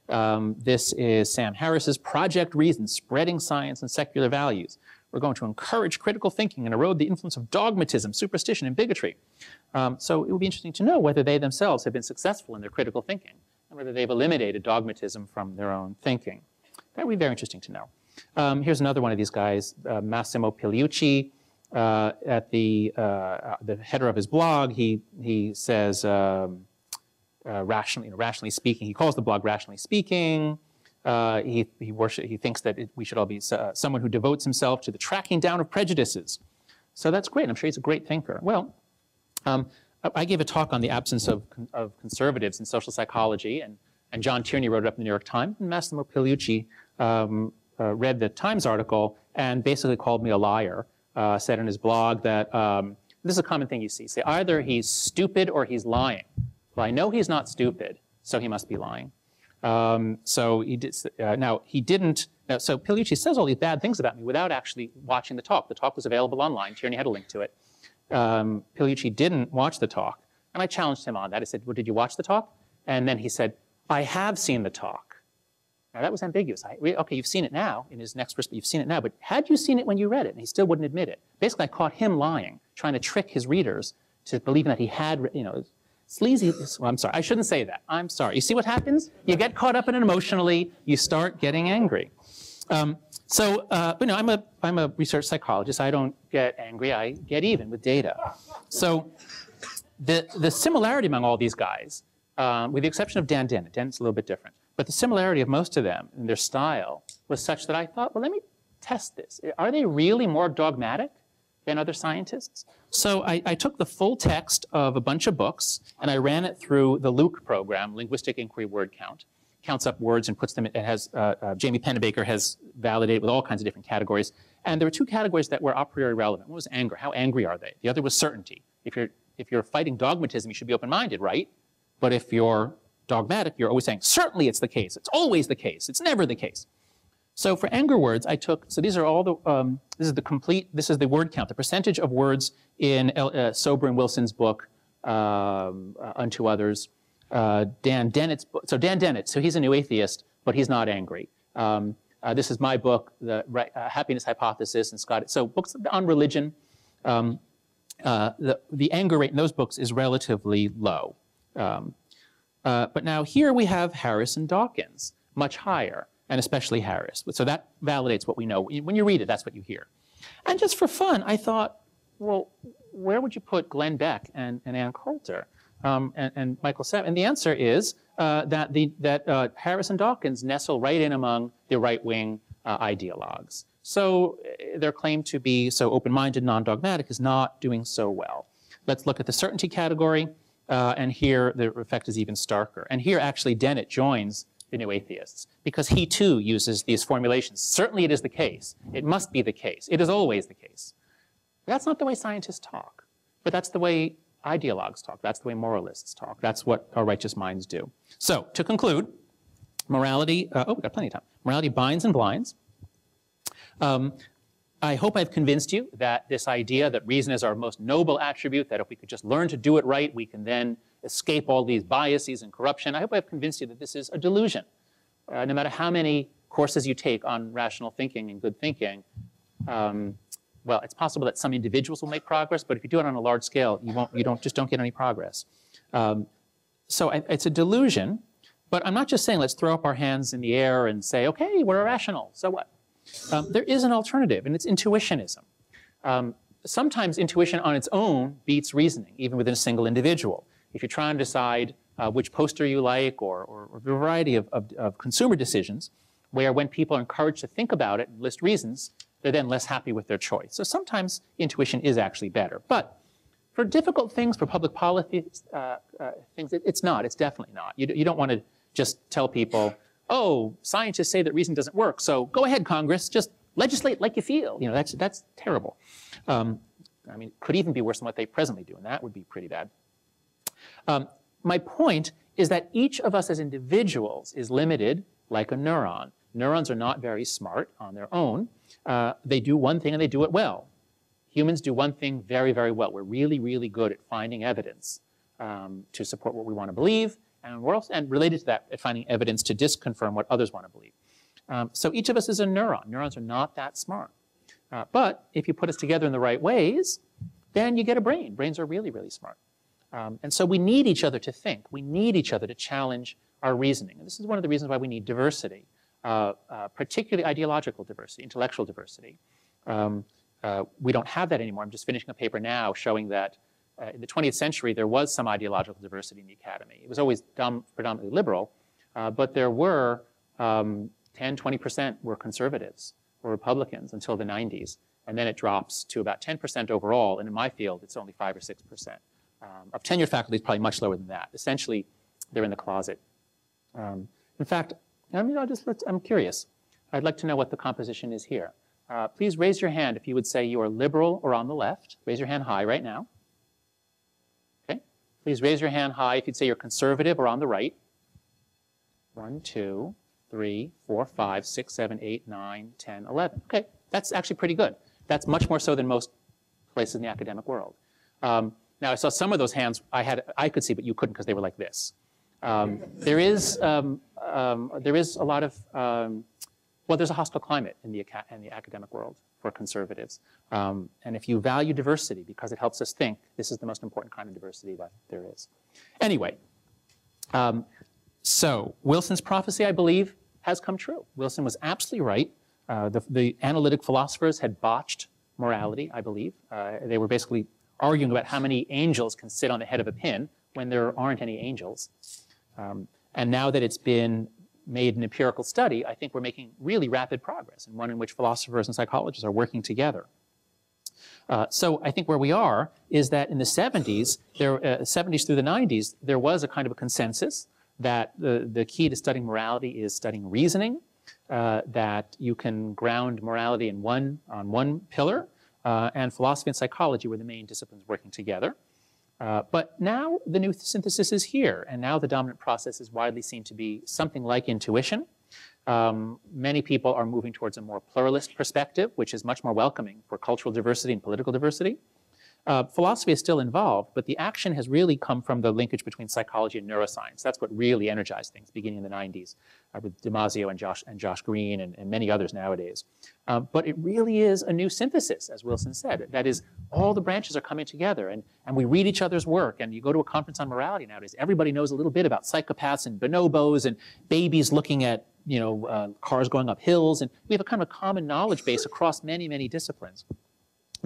S1: Um, this is Sam Harris's Project Reason, Spreading Science and Secular Values. We're going to encourage critical thinking and erode the influence of dogmatism, superstition, and bigotry. Um, so it would be interesting to know whether they themselves have been successful in their critical thinking and whether they've eliminated dogmatism from their own thinking. That would be very interesting to know. Um, here's another one of these guys, uh, Massimo Pigliucci. Uh, at the, uh, the header of his blog, he, he says, um, uh, rationally, you know, rationally speaking, he calls the blog rationally speaking. Uh, he, he, worship, he thinks that it, we should all be uh, someone who devotes himself to the tracking down of prejudices. So that's great. I'm sure he's a great thinker. Well, um, I gave a talk on the absence of, of conservatives in social psychology, and, and John Tierney wrote it up in the New York Times, and Massimo Pigliucci um, uh, read the Times article and basically called me a liar, uh, said in his blog that um, this is a common thing you see. Say either he's stupid or he's lying. Well, I know he's not stupid, so he must be lying. Um, so he did, uh, now he didn't, now, so Pigliucci says all these bad things about me without actually watching the talk. The talk was available online. Tierney had a link to it. Um, didn't watch the talk. And I challenged him on that. I said, well, did you watch the talk? And then he said, I have seen the talk. Now that was ambiguous. I, okay, you've seen it now in his next verse, but you've seen it now. But had you seen it when you read it? And he still wouldn't admit it. Basically, I caught him lying, trying to trick his readers to believing that he had, you know, Sleazy, well, I'm sorry, I shouldn't say that. I'm sorry. You see what happens? You get caught up in it emotionally, you start getting angry. Um, so, uh, but no, I'm a, I'm a research psychologist. I don't get angry, I get even with data. So, the, the similarity among all these guys, um, with the exception of Dan Dennett, Dennett's a little bit different, but the similarity of most of them and their style was such that I thought, well, let me test this. Are they really more dogmatic than other scientists? So I, I, took the full text of a bunch of books and I ran it through the LIWC program, Linguistic Inquiry Word Count. Counts up words and puts them, it has, uh, uh, Jamie Pennebaker has validated with all kinds of different categories. And there were two categories that were a priori relevant. One was anger. How angry are they? The other was certainty. If you're, if you're fighting dogmatism, you should be open-minded, right? But if you're dogmatic, you're always saying, certainly it's the case. It's always the case. It's never the case. So for anger words, I took, so these are all the, um, this is the complete, this is the word count, the percentage of words in uh, Sober and Wilson's book, um, uh, Unto Others. Uh, Dan Dennett's book, so Dan Dennett, so he's a new atheist, but he's not angry. Um, uh, this is my book, The uh, Happiness Hypothesis, and Scott, so books on religion. Um, uh, the, the anger rate in those books is relatively low. Um, but now here we have Harris and Dawkins, much higher and especially Harris. So that validates what we know. When you read it, that's what you hear. And just for fun, I thought, well, where would you put Glenn Beck and, and Ann Coulter um, and, and, Michael Sandel? And the answer is uh, that, the, that uh, Harris and Dawkins nestle right in among the right-wing uh, ideologues. So uh, their claim to be so open-minded, non-dogmatic is not doing so well. Let's look at the certainty category. Uh, and here the effect is even starker. And here actually Dennett joins the new atheists, because he too uses these formulations. Certainly it is the case. It must be the case. It is always the case. That's not the way scientists talk, but that's the way ideologues talk. That's the way moralists talk. That's what our righteous minds do. So, to conclude, morality, uh, oh, we've got plenty of time. Morality binds and blinds. Um, I hope I've convinced you that this idea that reason is our most noble attribute, that if we could just learn to do it right, we can then escape all these biases and corruption. I hope I've convinced you that this is a delusion. Uh, no matter how many courses you take on rational thinking and good thinking, um, well, it's possible that some individuals will make progress, but if you do it on a large scale, you won't, you don't, just don't get any progress. Um, so I, it's a delusion, but I'm not just saying let's throw up our hands in the air and say, okay, we're irrational, so what? Um, there is an alternative, and it's intuitionism. Um, sometimes intuition on its own beats reasoning, even within a single individual. If you're trying to decide uh, which poster you like or, or, or a variety of, of, of, consumer decisions, where when people are encouraged to think about it and list reasons, they're then less happy with their choice. So sometimes intuition is actually better. But for difficult things, for public policy uh, uh, things, it, it's not. It's definitely not. You, you don't want to just tell people, oh, scientists say that reason doesn't work, so go ahead, Congress, just legislate like you feel. You know, that's, that's terrible. Um, I mean, it could even be worse than what they presently do, and that would be pretty bad. Um, my point is that each of us as individuals is limited like a neuron. Neurons are not very smart on their own. Uh, they do one thing and they do it well. Humans do one thing very, very well. We're really, really good at finding evidence um, to support what we want to believe, and we're also, and related to that, at finding evidence to disconfirm what others want to believe. Um, so each of us is a neuron. Neurons are not that smart. Uh, but if you put us together in the right ways, then you get a brain. Brains are really, really smart. Um, and so we need each other to think. We need each other to challenge our reasoning. And this is one of the reasons why we need diversity, particularly ideological diversity, intellectual diversity. Um, uh, we don't have that anymore. I'm just finishing a paper now showing that uh, in the 20th century there was some ideological diversity in the academy. It was always predominantly liberal, uh, but there were um, 10, 20% were conservatives or Republicans until the 90s. And then it drops to about 10% overall. And in my field, it's only 5 or 6%. Um, of tenured faculty, it's probably much lower than that. Essentially, they're in the closet. Um, in fact, I mean, I'll just, I'm curious. I'd like to know what the composition is here. Uh, please raise your hand if you would say you are liberal or on the left. Raise your hand high right now. Okay. Please raise your hand high if you'd say you're conservative or on the right. One, two, three, four, five, six, seven, eight, nine, ten, eleven. Okay, that's actually pretty good. That's much more so than most places in the academic world. Um, now, I saw some of those hands I had, I could see, but you couldn't because they were like this. Um, there is um, um there is a lot of um, well, there's a hostile climate in the in the academic world for conservatives, um, and if you value diversity because it helps us think, this is the most important kind of diversity that there is. Anyway, so Wilson's prophecy, I believe, has come true. Wilson was absolutely right. Uh, the, the, analytic philosophers had botched morality, I believe. Uh, they were basically arguing about how many angels can sit on the head of a pin when there aren't any angels. Um, and now that it's been made an empirical study, I think we're making really rapid progress, and one in which philosophers and psychologists are working together. Uh, so I think where we are is that in the 70s, there, uh, 70s through the 90s, there was a kind of a consensus that the, the key to studying morality is studying reasoning, uh, that you can ground morality in one, on one pillar, uh, and philosophy and psychology were the main disciplines working together. Uh, but now the new synthesis is here, and now the dominant process is widely seen to be something like intuition. Um, many people are moving towards a more pluralist perspective, which is much more welcoming for cultural diversity and political diversity. Uh, philosophy is still involved, but the action has really come from the linkage between psychology and neuroscience. That's what really energized things beginning in the 90s uh, with Damasio and Josh, and Josh Greene and, and many others nowadays. Uh, but it really is a new synthesis, as Wilson said. That is, all the branches are coming together and, and we read each other's work. And you go to a conference on morality nowadays, everybody knows a little bit about psychopaths and bonobos and babies looking at you know, uh, cars going up hills. And we have a kind of a common knowledge base across many, many disciplines.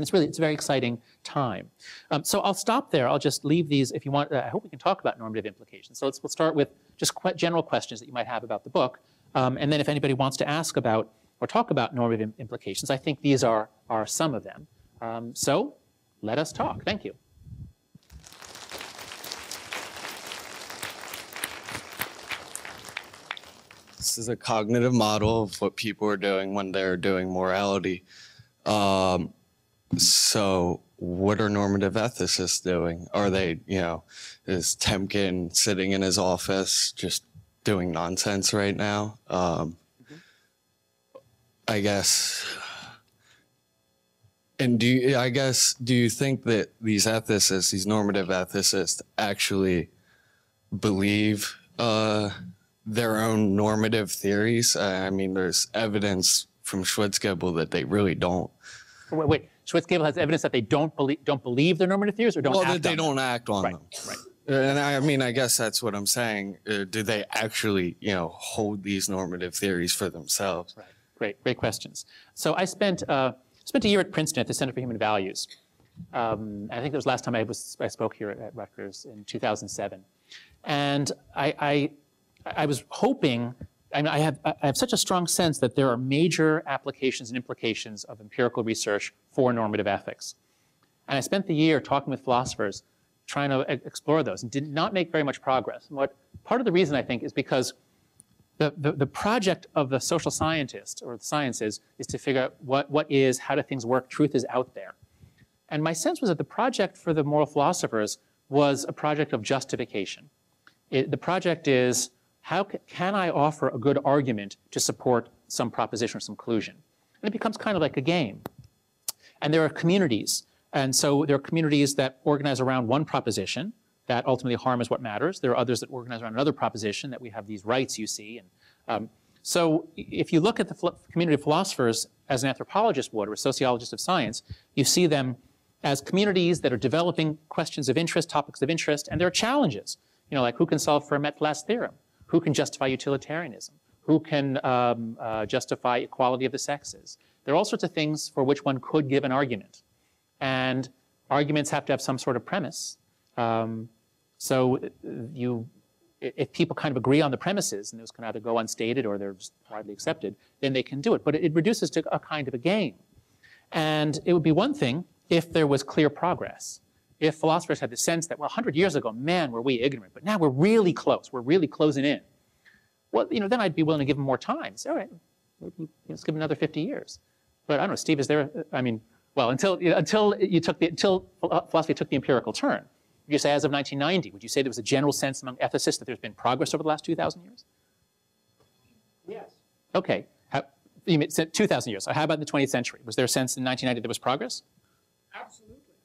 S1: And it's really, it's a very exciting time. Um, so I'll stop there. I'll just leave these if you want. Uh, I hope we can talk about normative implications. So let's, we'll start with just general questions that you might have about the book. Um, and then if anybody wants to ask about or talk about normative Im implications, I think these are, are some of them. Um, so let us talk. Thank you.
S4: This is a cognitive model of what people are doing when they're doing morality. Um, so what are normative ethicists doing? Are they, you know, is Temkin sitting in his office just doing nonsense right now? Um. I guess. And do you, I guess, do you think that these ethicists, these normative ethicists, actually believe uh, their own normative theories? I mean, there's evidence from Schwitzgebel that they really don't.
S1: Wait, wait. Schwitzgebel has evidence that they don't believe don't believe their normative theories or don't
S4: well,
S1: act
S4: that they
S1: on
S4: don't
S1: them.
S4: act on
S1: right,
S4: them.
S1: Right.
S4: And I mean, I guess that's what I'm saying. Uh, do they actually, you know, hold these normative theories for themselves?
S1: Right. Great, great questions. So I spent, uh, spent a year at Princeton at the Center for Human Values. Um, I think that was last time I, was, I spoke here at, at Rutgers in 2007. And I, I, I was hoping, I, mean, I, have, I have such a strong sense that there are major applications and implications of empirical research for normative ethics. And I spent the year talking with philosophers trying to explore those and did not make very much progress. And what part of the reason I think is because the, the, the, project of the social scientist or the sciences is to figure out what, what is, how do things work, truth is out there. And my sense was that the project for the moral philosophers was a project of justification. It, the project is, how ca can I offer a good argument to support some proposition or some conclusion? And it becomes kind of like a game. And there are communities. And so there are communities that organize around one proposition, that ultimately harm is what matters. There are others that organize around another proposition that we have these rights you see. And um, so if you look at the community of philosophers as an anthropologist would or a sociologist of science, you see them as communities that are developing questions of interest, topics of interest, and there are challenges. You know, like who can solve Fermat-last theorem? Who can justify utilitarianism? Who can um, uh, justify equality of the sexes? There are all sorts of things for which one could give an argument. And arguments have to have some sort of premise. Um, so uh, you, if people kind of agree on the premises, and those can either go unstated or they're widely accepted, then they can do it. But it, it reduces to a kind of a game. And it would be one thing if there was clear progress. If philosophers had the sense that, well, 100 years ago, man, were we ignorant, but now we're really close, we're really closing in. Well, you know, then I'd be willing to give them more time. Say, all right, let's give them another 50 years. But I don't know, Steve, is there, uh, I mean, well, until, until you took the, until uh, philosophy took the empirical turn, would you say as of 1990, would you say there was a general sense among ethicists that there's been progress over the last 2,000 years?
S5: Yes.
S1: Okay. How, you mean 2,000 years. So how about in the 20th century? Was there a sense in 1990 there was progress?
S5: Absolutely.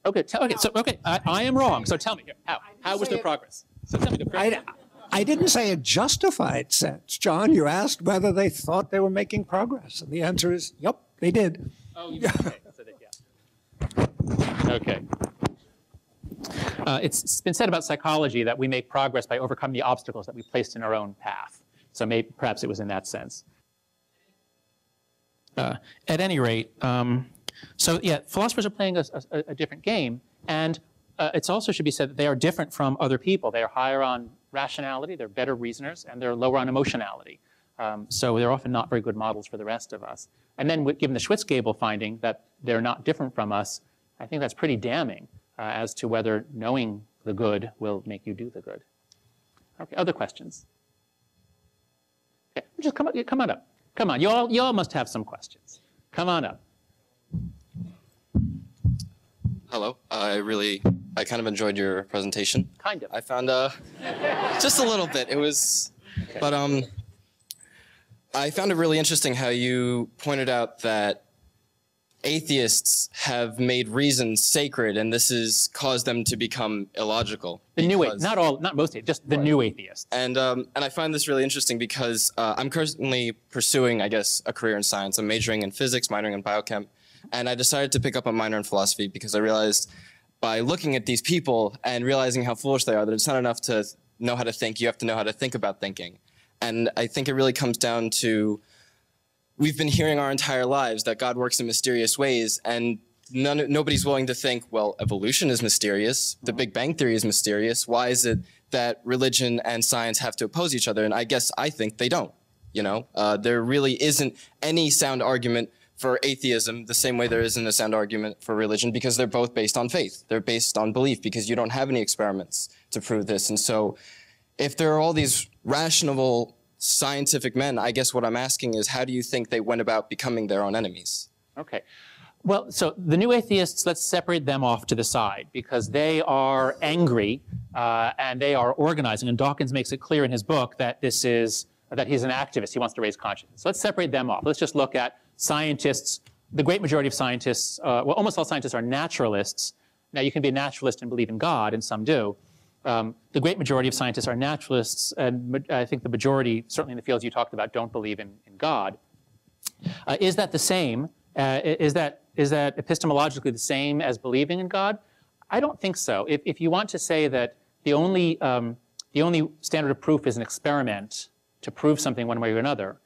S1: Okay, tell, okay, so okay, I, I am wrong. So tell me here, how how was there progress? So tell me the
S5: I, I didn't say a justified sense, John. You asked whether they thought they were making progress, and the answer is, yep, they did.
S1: Oh, you, okay, so yeah. Okay. Uh, it's, it's been said about psychology that we make progress by overcoming the obstacles that we placed in our own path. So maybe, perhaps it was in that sense. Uh, at any rate, um, so yeah, philosophers are playing a, a, a different game, and uh, it also should be said that they are different from other people. They are higher on rationality, they're better reasoners, and they're lower on emotionality. Um, so they're often not very good models for the rest of us. And then given the Schwitzgebel finding that they're not different from us, I think that's pretty damning uh, as to whether knowing the good will make you do the good. Okay, other questions? Okay, just come on, come on up. Come on, you all, you all must have some questions. Come on up.
S4: Hello. I really, I kind of enjoyed your presentation.
S1: Kind of.
S4: I found uh, just a little bit. It was, okay. but um, I found it really interesting how you pointed out that atheists have made reason sacred, and this has caused them to become illogical.
S1: The new atheists, not all, not most, just the right. new atheists.
S4: And um, and I find this really interesting because uh, I'm currently pursuing, I guess, a career in science. I'm majoring in physics, minoring in biochem, and I decided to pick up a minor in philosophy because I realized by looking at these people and realizing how foolish they are that it's not enough to know how to think, you have to know how to think about thinking. And I think it really comes down to we've been hearing our entire lives that God works in mysterious ways, and none, nobody's willing to think, well, evolution is mysterious, the Big Bang Theory is mysterious. Why is it that religion and science have to oppose each other? And I guess I think they don't. You know, uh, there really isn't any sound argument for atheism the same way there isn't a sound argument for religion because they're both based on faith. They're based on belief because you don't have any experiments to prove this. And so if there are all these rational scientific men, I guess what I'm asking is how do you think they went about becoming their own enemies?
S1: Okay. Well, so the new atheists, let's separate them off to the side because they are angry uh, and they are organizing. And Dawkins makes it clear in his book that this is that he's an activist. He wants to raise consciousness. So let's separate them off. Let's just look at scientists, the great majority of scientists, uh, well, almost all scientists are naturalists. Now, you can be a naturalist and believe in God, and some do. Um, the great majority of scientists are naturalists, and I think the majority, certainly in the fields you talked about, don't believe in, in God. Uh, is that the same? Uh, is, that, is that epistemologically the same as believing in God? I don't think so. If, if you want to say that the only, um, the only standard of proof is an experiment to prove something one way or another,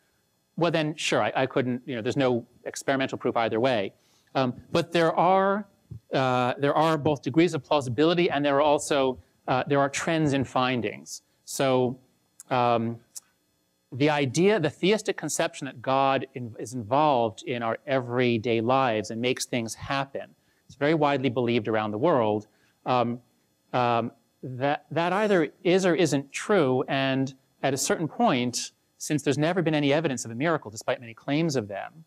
S1: well then sure, I, I couldn't, you know, there's no experimental proof either way. Um, but there are, uh, there are both degrees of plausibility and there are also, uh, there are trends in findings. So um, the idea, the theistic conception that God in, is involved in our everyday lives and makes things happen, it's very widely believed around the world. Um, um, that, that either is or isn't true, and at a certain point, since there's never been any evidence of a miracle, despite many claims of them,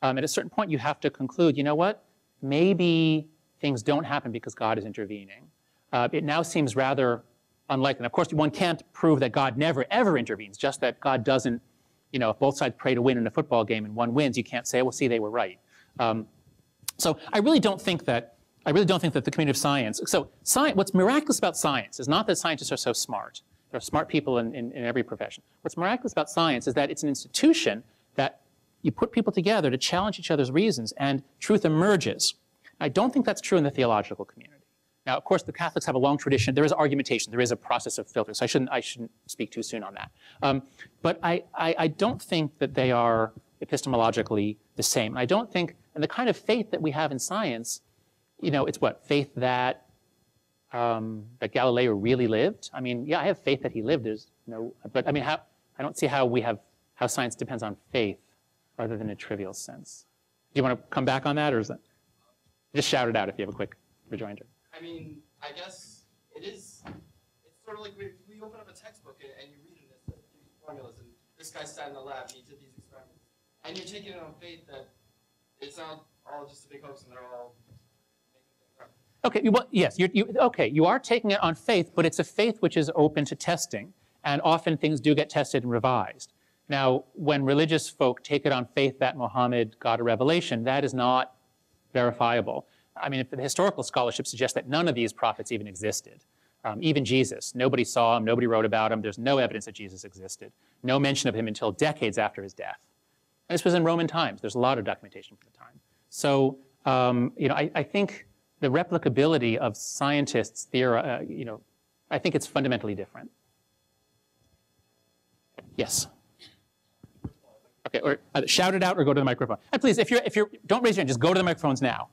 S1: um, at a certain point you have to conclude, you know what? Maybe things don't happen because God is intervening. Uh, it now seems rather unlikely. And of course, one can't prove that God never, ever intervenes, just that God doesn't, you know, if both sides pray to win in a football game and one wins, you can't say, well, see, they were right. Um, so I really don't think that, I really don't think that the community of science, so what's miraculous about science is not that scientists are so smart. There are smart people in, in, in every profession. What's miraculous about science is that it's an institution that you put people together to challenge each other's reasons and truth emerges. I don't think that's true in the theological community. Now, of course, the Catholics have a long tradition. There is argumentation. There is a process of filtering. So I shouldn't, I shouldn't speak too soon on that. Um, but I, I, I, don't think that they are epistemologically the same. I don't think, and the kind of faith that we have in science, you know, it's what? Faith that, um, that Galileo really lived? I mean, yeah, I have faith that he lived. There's no, but I mean, how, I don't see how we have, how science depends on faith rather than a trivial sense. Do you want to come back on that, or is that? Just shout it out if you have a quick rejoinder.
S6: I mean, I guess it is. It's sort of like we, we open up a textbook and, and you read in this these formulas, and this guy sat in the lab and he did these experiments, and you're taking it on faith that it's not all just a big hoax and they're all.
S1: Okay, well, yes, you, okay, you are taking it on faith, but it's a faith which is open to testing, and often things do get tested and revised. Now, when religious folk take it on faith that Muhammad got a revelation, that is not verifiable. I mean, if the historical scholarship suggests that none of these prophets even existed. Um, even Jesus, nobody saw him, nobody wrote about him. There's no evidence that Jesus existed. No mention of him until decades after his death. And this was in Roman times. There's a lot of documentation from the time. So, um, you know, I, I, think the replicability of scientists' theory, uh, you know, I think it's fundamentally different. Yes. Okay, or uh, shout it out or go to the microphone. And please, if you're, if you're, don't raise your hand, just go to the microphones now.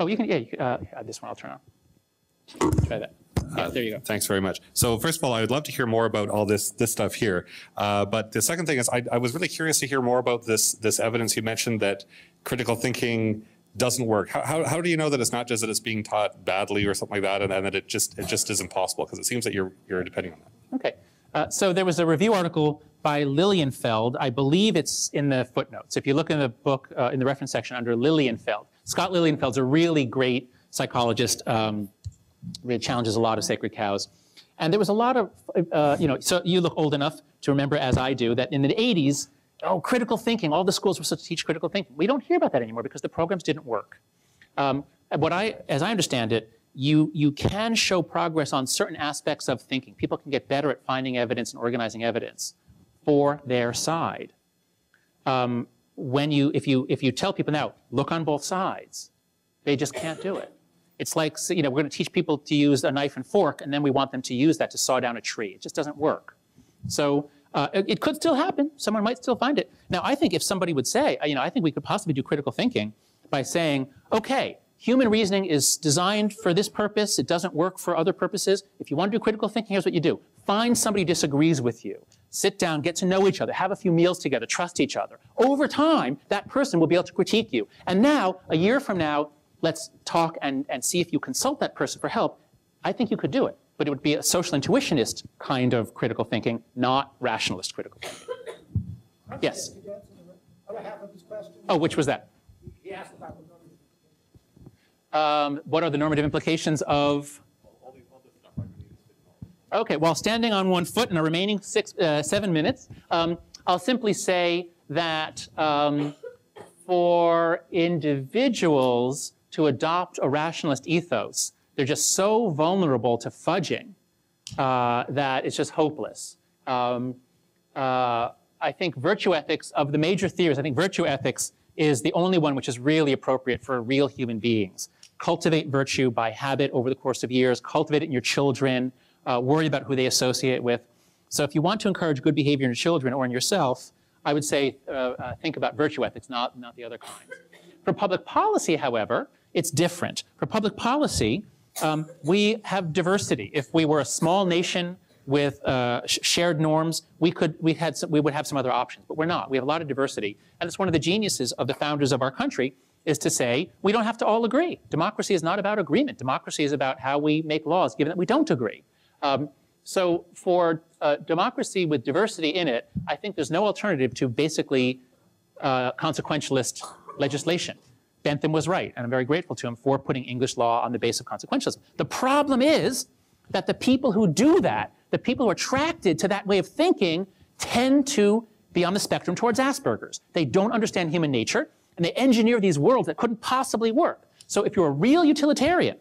S1: Oh, you can, yeah, you can, uh, this one I'll turn on. Try that. Yeah, there you go.
S7: Thanks very much. So first of all, I would love to hear more about all this this stuff here. Uh, but the second thing is, I, I, was really curious to hear more about this this evidence you mentioned that critical thinking doesn't work. How, how, how do you know that it's not just that it's being taught badly or something like that, and, and that it just it just isn't possible? Because it seems that you're you're depending on that.
S1: Okay. Uh, so there was a review article by Lilienfeld. I believe it's in the footnotes. If you look in the book uh, in the reference section under Lilienfeld, Scott Lilienfeld's a really great psychologist, um, really challenges a lot of sacred cows. And there was a lot of, uh, you know, so you look old enough to remember, as I do, that in the 80s, oh, critical thinking, all the schools were supposed to teach critical thinking. We don't hear about that anymore because the programs didn't work. Um, what I, as I understand it, you, you can show progress on certain aspects of thinking. People can get better at finding evidence and organizing evidence for their side. Um, when you, if you, if you tell people now, look on both sides, they just can't do it. It's like, you know, we're going to teach people to use a knife and fork, and then we want them to use that to saw down a tree. It just doesn't work. So uh, it, it, could still happen. Someone might still find it. Now, I think if somebody would say, you know, I think we could possibly do critical thinking by saying, okay, human reasoning is designed for this purpose. It doesn't work for other purposes. If you want to do critical thinking, here's what you do. Find somebody who disagrees with you. Sit down, get to know each other, have a few meals together, trust each other. Over time, that person will be able to critique you. And now, a year from now, let's talk and, and see if you consult that person for help. I think you could do it. But it would be a social intuitionist kind of critical thinking, not rationalist critical thinking. Yes? Oh, which was that? He asked about um, what are the normative implications of Okay, while standing on one foot in the remaining six, uh, seven minutes, um, I'll simply say that um, for individuals to adopt a rationalist ethos, they're just so vulnerable to fudging uh, that it's just hopeless. Um, uh, I think virtue ethics, of the major theories, I think virtue ethics is the only one which is really appropriate for real human beings. Cultivate virtue by habit over the course of years, cultivate it in your children, uh, worry about who they associate with. So if you want to encourage good behavior in your children or in yourself, I would say uh, uh, think about virtue ethics, not, not the other kinds. For public policy, however, it's different. For public policy, um, we have diversity. If we were a small nation with uh, sh- shared norms, we could we had some, we would have some other options, but we're not. We have a lot of diversity, and it's one of the geniuses of the founders of our country is to say we don't have to all agree. Democracy is not about agreement. Democracy is about how we make laws, given that we don't agree. Um, so for uh, democracy with diversity in it, I think there's no alternative to basically uh, consequentialist legislation. Bentham was right, and I'm very grateful to him for putting English law on the base of consequentialism. The problem is that the people who do that, the people who are attracted to that way of thinking, tend to be on the spectrum towards Asperger's. They don't understand human nature, and they engineer these worlds that couldn't possibly work. So if you're a real utilitarian,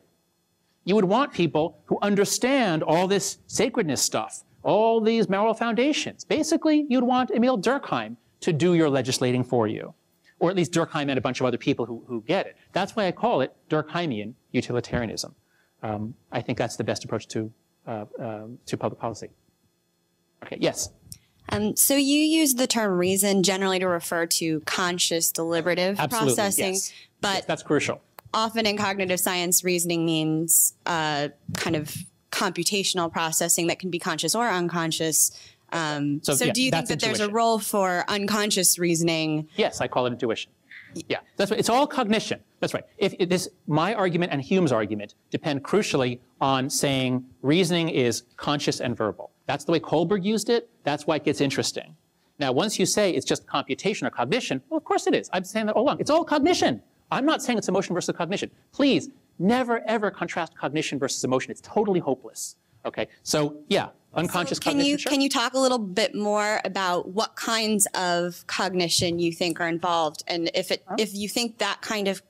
S1: you would want people who understand all this sacredness stuff, all these moral foundations. Basically, you'd want Emil Durkheim to do your legislating for you, or at least Durkheim and a bunch of other people who, who get it. That's why I call it Durkheimian utilitarianism. Um, I think that's the best approach to, uh, um, to public policy. Okay, yes.
S8: Um, so you use the term reason generally to refer to conscious deliberative
S1: Absolutely,
S8: processing,
S1: yes.
S8: but
S1: That's crucial.
S8: often in cognitive science, reasoning means uh, kind of computational processing that can be conscious or unconscious. Um,
S1: So,
S8: so,
S1: yeah,
S8: do you think that there's a role for unconscious reasoning?
S1: Yes, I call it intuition. Yeah, that's right. It's all cognition. That's right. If, if this, my argument and Hume's argument depend crucially on saying reasoning is conscious and verbal. That's the way Kohlberg used it. That's why it gets interesting. Now, once you say it's just computation or cognition, well, of course it is. I'm saying that all along. It's all cognition. I'm not saying it's emotion versus cognition. Please, never ever contrast cognition versus emotion. It's totally hopeless. Okay. So yeah, unconscious
S8: Can
S1: cognition.
S8: you
S1: sure.
S8: can you talk a little bit more about what kinds of cognition you think are involved, and if it if you think that kind of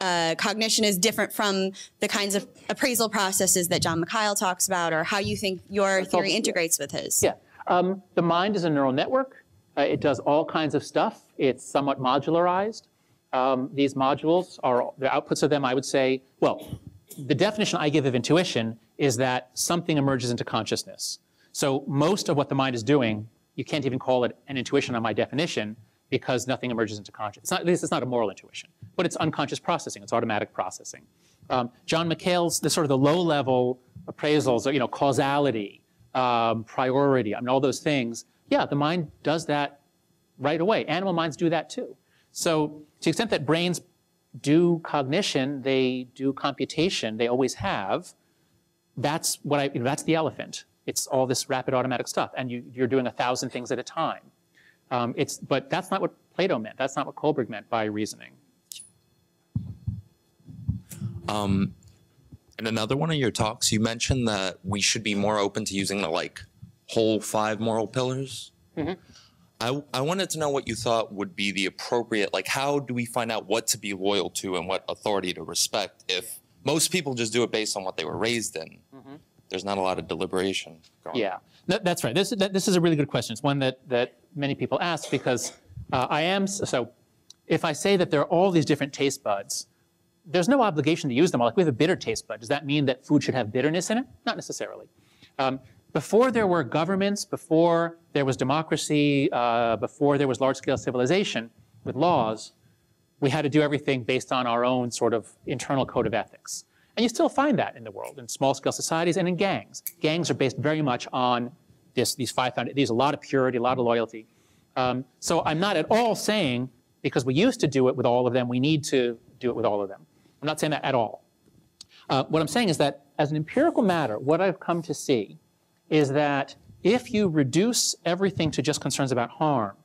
S8: uh, cognition is different from the kinds of appraisal processes that John Mikhail talks about, or how you think your theory
S1: all-
S8: integrates with his?
S1: Yeah. Um, the mind is a neural network. Uh, it does all kinds of stuff. It's somewhat modularized. Um, these modules are, the outputs of them, I would say, well, the definition I give of intuition is that something emerges into consciousness. So most of what the mind is doing, you can't even call it an intuition on my definition because nothing emerges into consciousness. Not, this is not a moral intuition, but it's unconscious processing. It's automatic processing. Um, John Mikhail's, the sort of the low-level appraisals, you know, causality, um, priority, I mean, all those things. Yeah, the mind does that right away. Animal minds do that too. So to the extent that brains do cognition, they do computation, they always have. That's what I, you know, that's the elephant. It's all this rapid automatic stuff, and you, you're doing a thousand things at a time. Um, it's, but that's not what Plato meant. That's not what Kohlberg meant by reasoning.
S9: Um, in another one of your talks, you mentioned that we should be more open to using the like whole five moral pillars. I, I wanted to know what you thought would be the appropriate, like, how do we find out what to be loyal to and what authority to respect if most people just do it based on what they were raised in? There's not a lot of deliberation going on.
S1: Yeah, that, that's right. This, that, this is a really good question. It's one that, that many people ask because uh, I am, so if I say that there are all these different taste buds, there's no obligation to use them all. Like we have a bitter taste bud. Does that mean that food should have bitterness in it? Not necessarily. Um, before there were governments, before there was democracy, uh, before there was large-scale civilization with laws, we had to do everything based on our own sort of internal code of ethics. And you still find that in the world, in small-scale societies and in gangs. Gangs are based very much on this, these five There's a lot of purity, a lot of loyalty. Um, so I'm not at all saying, because we used to do it with all of them, we need to do it with all of them. I'm not saying that at all. Uh, what I'm saying is that as an empirical matter, what I've come to see is that if you reduce everything to just concerns about harm,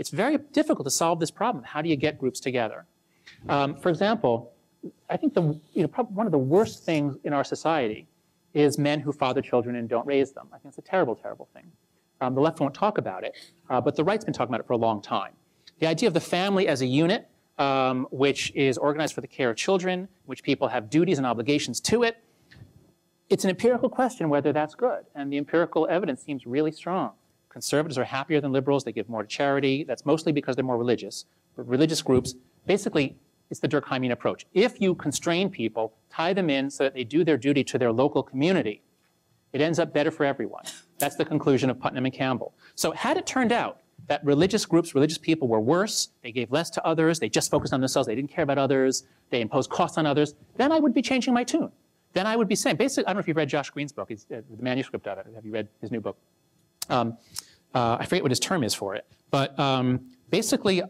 S1: it's very difficult to solve this problem. How do you get groups together? Um, for example, I think the, you know, one of the worst things in our society is men who father children and don't raise them. I think it's a terrible, terrible thing. Um, the left won't talk about it, uh, but the right's been talking about it for a long time. The idea of the family as a unit, um, which is organized for the care of children, which people have duties and obligations to it, it's an empirical question whether that's good. And the empirical evidence seems really strong. Conservatives are happier than liberals. They give more to charity. That's mostly because they're more religious. But religious groups, basically, it's the Durkheimian approach. If you constrain people, tie them in so that they do their duty to their local community, it ends up better for everyone. That's the conclusion of Putnam and Campbell. So had it turned out that religious groups, religious people were worse, they gave less to others, they just focused on themselves, they didn't care about others, they imposed costs on others, then I would be changing my tune. Then I would be saying, basically, I don't know if you've read Josh Greene's book, uh, the manuscript of it. Have you read his new book? Um, uh, I forget what his term is for it, but um, basically,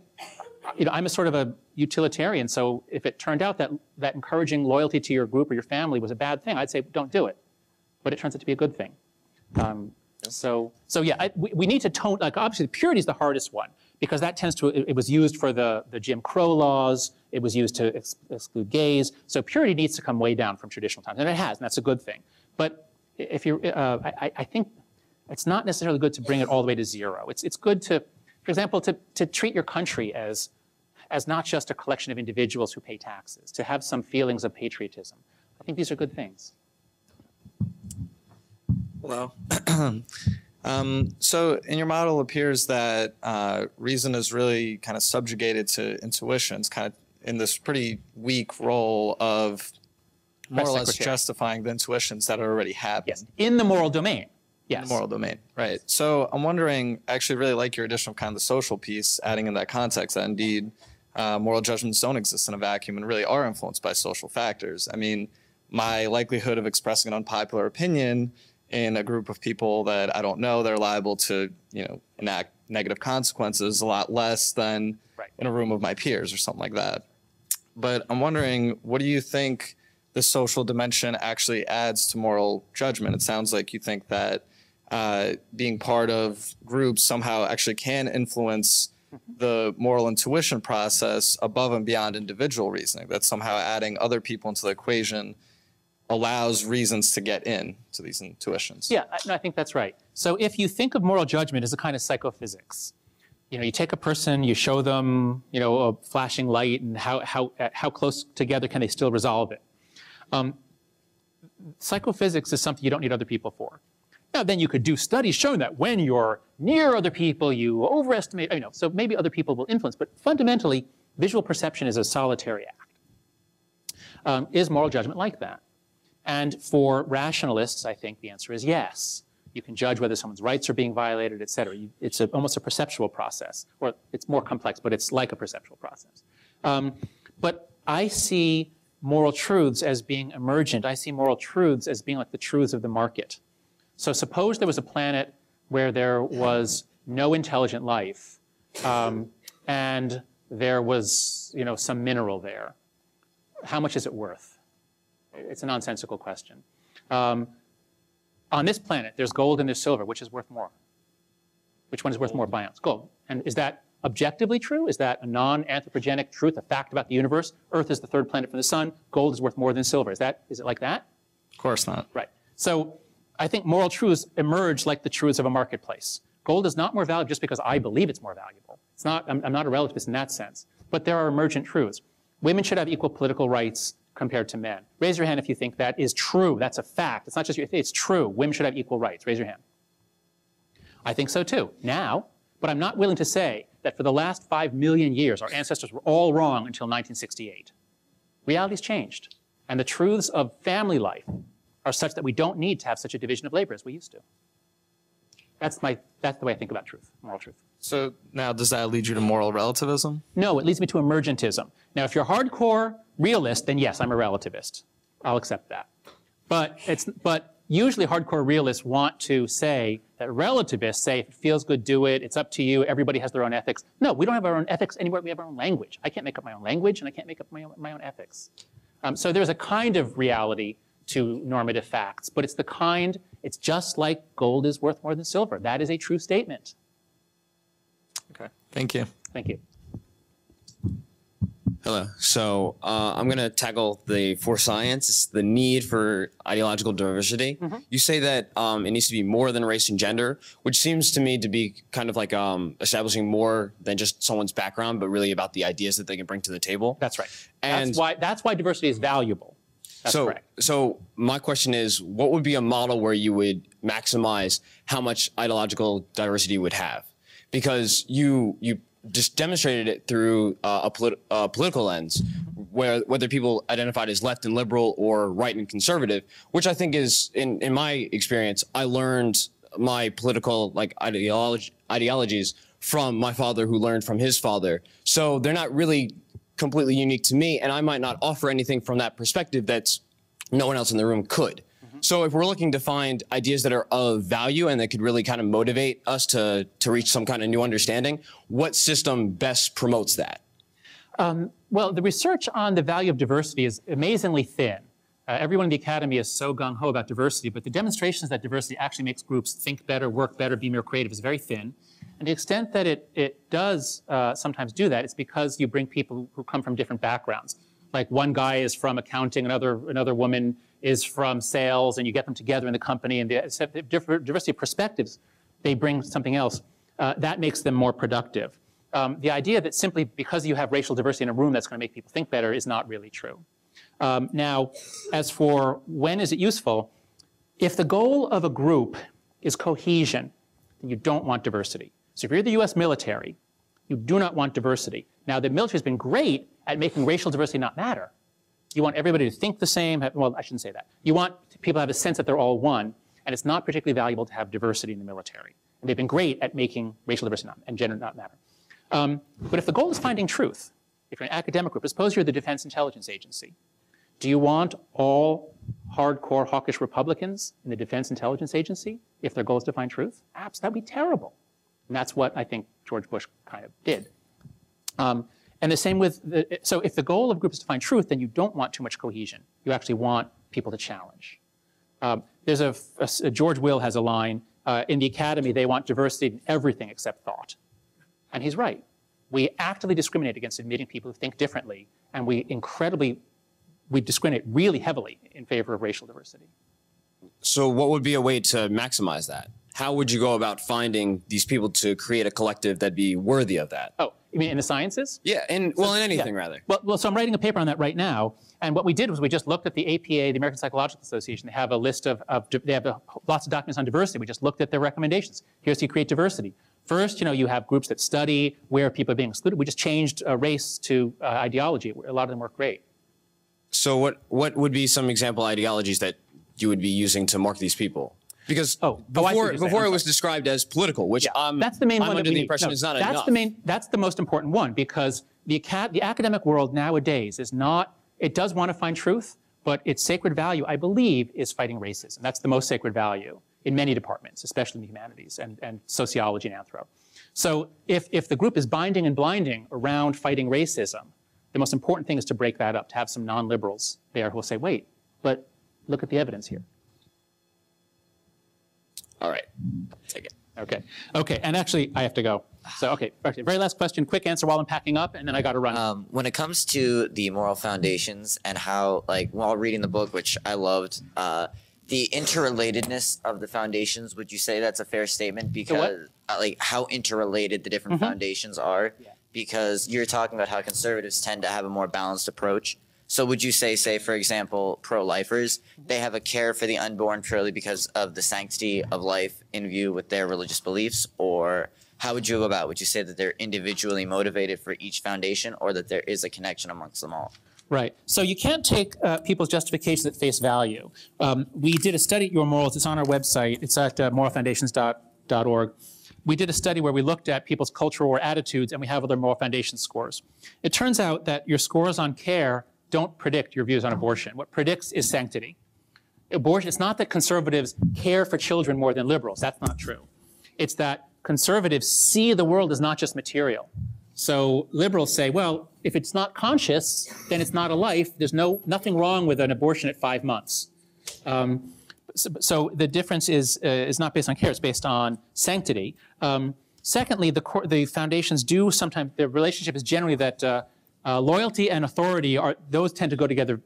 S1: you know, I'm a sort of a utilitarian. So if it turned out that that encouraging loyalty to your group or your family was a bad thing, I'd say don't do it. But it turns out to be a good thing. Um, so, so yeah, I, we, we need to tone. Like obviously, purity is the hardest one because that tends to. It, it was used for the the Jim Crow laws. It was used to ex exclude gays. So purity needs to come way down from traditional times, and it has, and that's a good thing. But if you're, uh, I, I think it's not necessarily good to bring it all the way to zero. It's it's good to, for example, to to treat your country as as not just a collection of individuals who pay taxes, to have some feelings of patriotism. I think these are good things.
S6: Well, um, so in your model appears that uh, reason is really kind of subjugated to intuition. It's kind of in this pretty weak role of more or less justifying the intuitions that are already happening.
S1: Yes, in the moral domain. Yes.
S6: The moral domain, right. So I'm wondering, I actually really like your addition of kind of the social piece, adding in that context that indeed uh, moral judgments don't exist in a vacuum and really are influenced by social factors. I mean, my likelihood of expressing an unpopular opinion in a group of people that I don't know that are liable to, you know, enact negative consequences a lot less than
S1: Right.
S6: in a room of my peers or something like that. But I'm wondering, what do you think the social dimension actually adds to moral judgment? It sounds like you think that uh, being part of groups somehow actually can influence the moral intuition process above and beyond individual reasoning. That somehow adding other people into the equation allows reasons to get in to these intuitions.
S1: Yeah, I, no, I think that's right. So if you think of moral judgment as a kind of psychophysics, you know, you take a person, you show them, you know, a flashing light, and how how uh, how close together can they still resolve it? Um, psychophysics is something you don't need other people for. Now, then you could do studies showing that when you're near other people, you overestimate, you know, so maybe other people will influence, but fundamentally, visual perception is a solitary act. Um, is moral judgment like that? And for rationalists, I think the answer is yes. You can judge whether someone's rights are being violated, et cetera. You, it's a, almost a perceptual process, or it's more complex, but it's like a perceptual process. Um, but I see moral truths as being emergent. I see moral truths as being like the truths of the market. So suppose there was a planet where there was no intelligent life, um, and there was, you know, some mineral there. How much is it worth? It's a nonsensical question. Um, on this planet, there's gold and there's silver. Which is worth more? Which one is worth more by ounce? Gold. And is that objectively true? Is that a non-anthropogenic truth, a fact about the universe? Earth is the third planet from the sun. Gold is worth more than silver. Is that is it like that?
S6: Of course not.
S1: Right. So I think moral truths emerge like the truths of a marketplace. Gold is not more valuable just because I believe it's more valuable. It's not, I'm, I'm not a relativist in that sense. But there are emergent truths. Women should have equal political rights compared to men. Raise your hand if you think that is true. That's a fact. It's not just it's true. Women should have equal rights. Raise your hand. I think so too. Now, but I'm not willing to say that for the last five million years, our ancestors were all wrong until 1968. Reality's changed. And the truths of family life are such that we don't need to have such a division of labor as we used to. That's, my, that's the way I think about truth, moral truth.
S6: So now, does that lead you to moral relativism?
S1: No, it leads me to emergentism. Now, if you're hardcore realist, then yes, I'm a relativist. I'll accept that. But it's but usually hardcore realists want to say that relativists say if it feels good, do it. It's up to you. Everybody has their own ethics. No, we don't have our own ethics anywhere. We have our own language. I can't make up my own language, and I can't make up my own, my own ethics. Um, so there's a kind of reality to normative facts, but it's the kind. It's just like gold is worth more than silver. That is a true statement.
S6: Okay. Thank you.
S1: Thank you.
S10: Hello. So uh, I'm going to tackle the for science, it's the need for ideological diversity. You say that um, it needs to be more than race and gender, which seems to me to be kind of like um, establishing more than just someone's background, but really about the ideas that they can bring to the table.
S1: That's right.
S10: And-
S1: that's why that's why diversity is valuable. That's
S10: so,
S1: correct.
S10: so my question is, what would be a model where you would maximize how much ideological diversity you would have? Because you you just demonstrated it through uh, a polit- uh, political lens, where whether people identified as left and liberal or right and conservative, which I think is, in in my experience, I learned my political like ideology ideologies from my father who learned from his father. So they're not really completely unique to me, and I might not offer anything from that perspective that's no one else in the room could. So if we're looking to find ideas that are of value and that could really kind of motivate us to, to reach some kind of new understanding, what system best promotes that?
S1: Um, well, the research on the value of diversity is amazingly thin. Uh, everyone in the academy is so gung-ho about diversity, but the demonstrations that diversity actually makes groups think better, work better, be more creative is very thin. And the extent that it, it does uh, sometimes do that is because you bring people who come from different backgrounds. Like one guy is from accounting, another, another woman is from sales, and you get them together in the company, and the diversity of perspectives, they bring something else. Uh, that makes them more productive. Um, the idea that simply because you have racial diversity in a room that's going to make people think better is not really true. Um, now, as for when is it useful, if the goal of a group is cohesion, then you don't want diversity. So if you're the US military, you do not want diversity. Now, the military has been great at making racial diversity not matter. You want everybody to think the same. Well, I shouldn't say that. You want people to have a sense that they're all one, and it's not particularly valuable to have diversity in the military. And they've been great at making racial diversity not, and gender not matter. Um, but if the goal is finding truth, if you're an academic group, suppose you're the Defense Intelligence Agency, do you want all hardcore hawkish Republicans in the Defense Intelligence Agency if their goal is to find truth? Abs, that'd be terrible. And that's what I think George Bush kind of did. Um, and the same with, the, so if the goal of groups is to find truth, then you don't want too much cohesion. You actually want people to challenge. Um, there's a, a, a, George Will has a line, uh, in the academy, they want diversity in everything except thought. And he's right. We actively discriminate against admitting people who think differently, and we incredibly, we discriminate really heavily in favor of racial diversity.
S10: So what would be a way to maximize that? How would you go about finding these people to create a collective that'd be worthy of that?
S1: Oh, you mean in the sciences?
S10: Yeah, and well, in anything yeah. rather.
S1: Well, well, so I'm writing a paper on that right now. And what we did was we just looked at the APA, the American Psychological Association. They have a list of, of they have a, lots of documents on diversity. We just looked at their recommendations. Here's how you create diversity. First, you know, you have groups that study where people are being excluded. We just changed uh, race to uh, ideology. A lot of them work great.
S10: So what, what would be some example ideologies that you would be using to mark these people? Because oh, oh before, oh, before it was described as political, which yeah, I'm,
S1: that's the main
S10: I'm
S1: one
S10: under the impression
S1: no,
S10: is not
S1: that's
S10: enough.
S1: The main, that's the most important one because the, the academic world nowadays is not, it does want to find truth, but its sacred value, I believe, is fighting racism. That's the most sacred value in many departments, especially in the humanities and, and sociology and anthro. So if, if the group is binding and blinding around fighting racism, the most important thing is to break that up, to have some non-liberals there who will say, wait, but look at the evidence here.
S10: All right, take it.
S1: Okay. Okay. And actually, I have to go. So, okay. okay. Very last question. Quick answer while I'm packing up, and then I got to run.
S11: Um, when it comes to the moral foundations and how, like, while reading the book, which I loved, uh, the interrelatedness of the foundations, would you say that's a fair statement? Because, uh, like, how interrelated the different mm -hmm. foundations are? Yeah. Because you're talking about how conservatives tend to have a more balanced approach so would you say, say, for example, pro-lifers, they have a care for the unborn purely because of the sanctity of life in view with their religious beliefs? Or how would you go about? Would you say that they're individually motivated for each foundation or that there is a connection amongst them all?
S1: Right. So you can't take uh, people's justifications at face value. Um, we did a study at Your Morals. It's on our website. It's at uh, moralfoundations.org. We did a study where we looked at people's cultural or attitudes, and we have other moral foundation scores. It turns out that your scores on care don't predict your views on abortion. What predicts is sanctity. Abortion, it's not that conservatives care for children more than liberals. That's not true. It's that conservatives see the world as not just material. So liberals say, well, if it's not conscious, then it's not a life. There's no nothing wrong with an abortion at five months. Um, so, so, the difference is uh, is not based on care; it's based on sanctity. Um, secondly, the the foundations do sometimes the relationship is generally that uh, uh, loyalty and authority are those tend to go together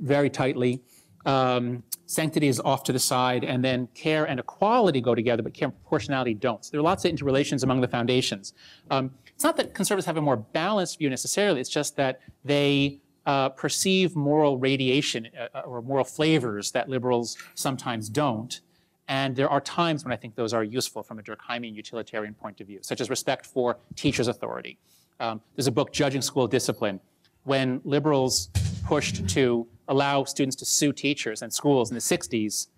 S1: very tightly. Um, sanctity is off to the side, and then care and equality go together, but care and proportionality don't. So there are lots of interrelations among the foundations. Um, it's not that conservatives have a more balanced view necessarily. It's just that they uh, perceive moral radiation uh, or moral flavors that liberals sometimes don't. And there are times when I think those are useful from a Durkheimian utilitarian point of view, such as respect for teachers' authority. Um, there's a book, Judging School Discipline, when liberals pushed to allow students to sue teachers and schools in the 60s,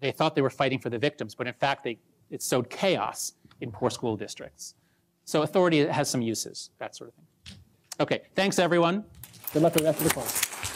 S1: they thought they were fighting for the victims, but in fact, they, it sowed chaos in poor school districts. So authority has some uses, that sort of thing. Okay, thanks everyone.
S5: Good luck with the rest of the class.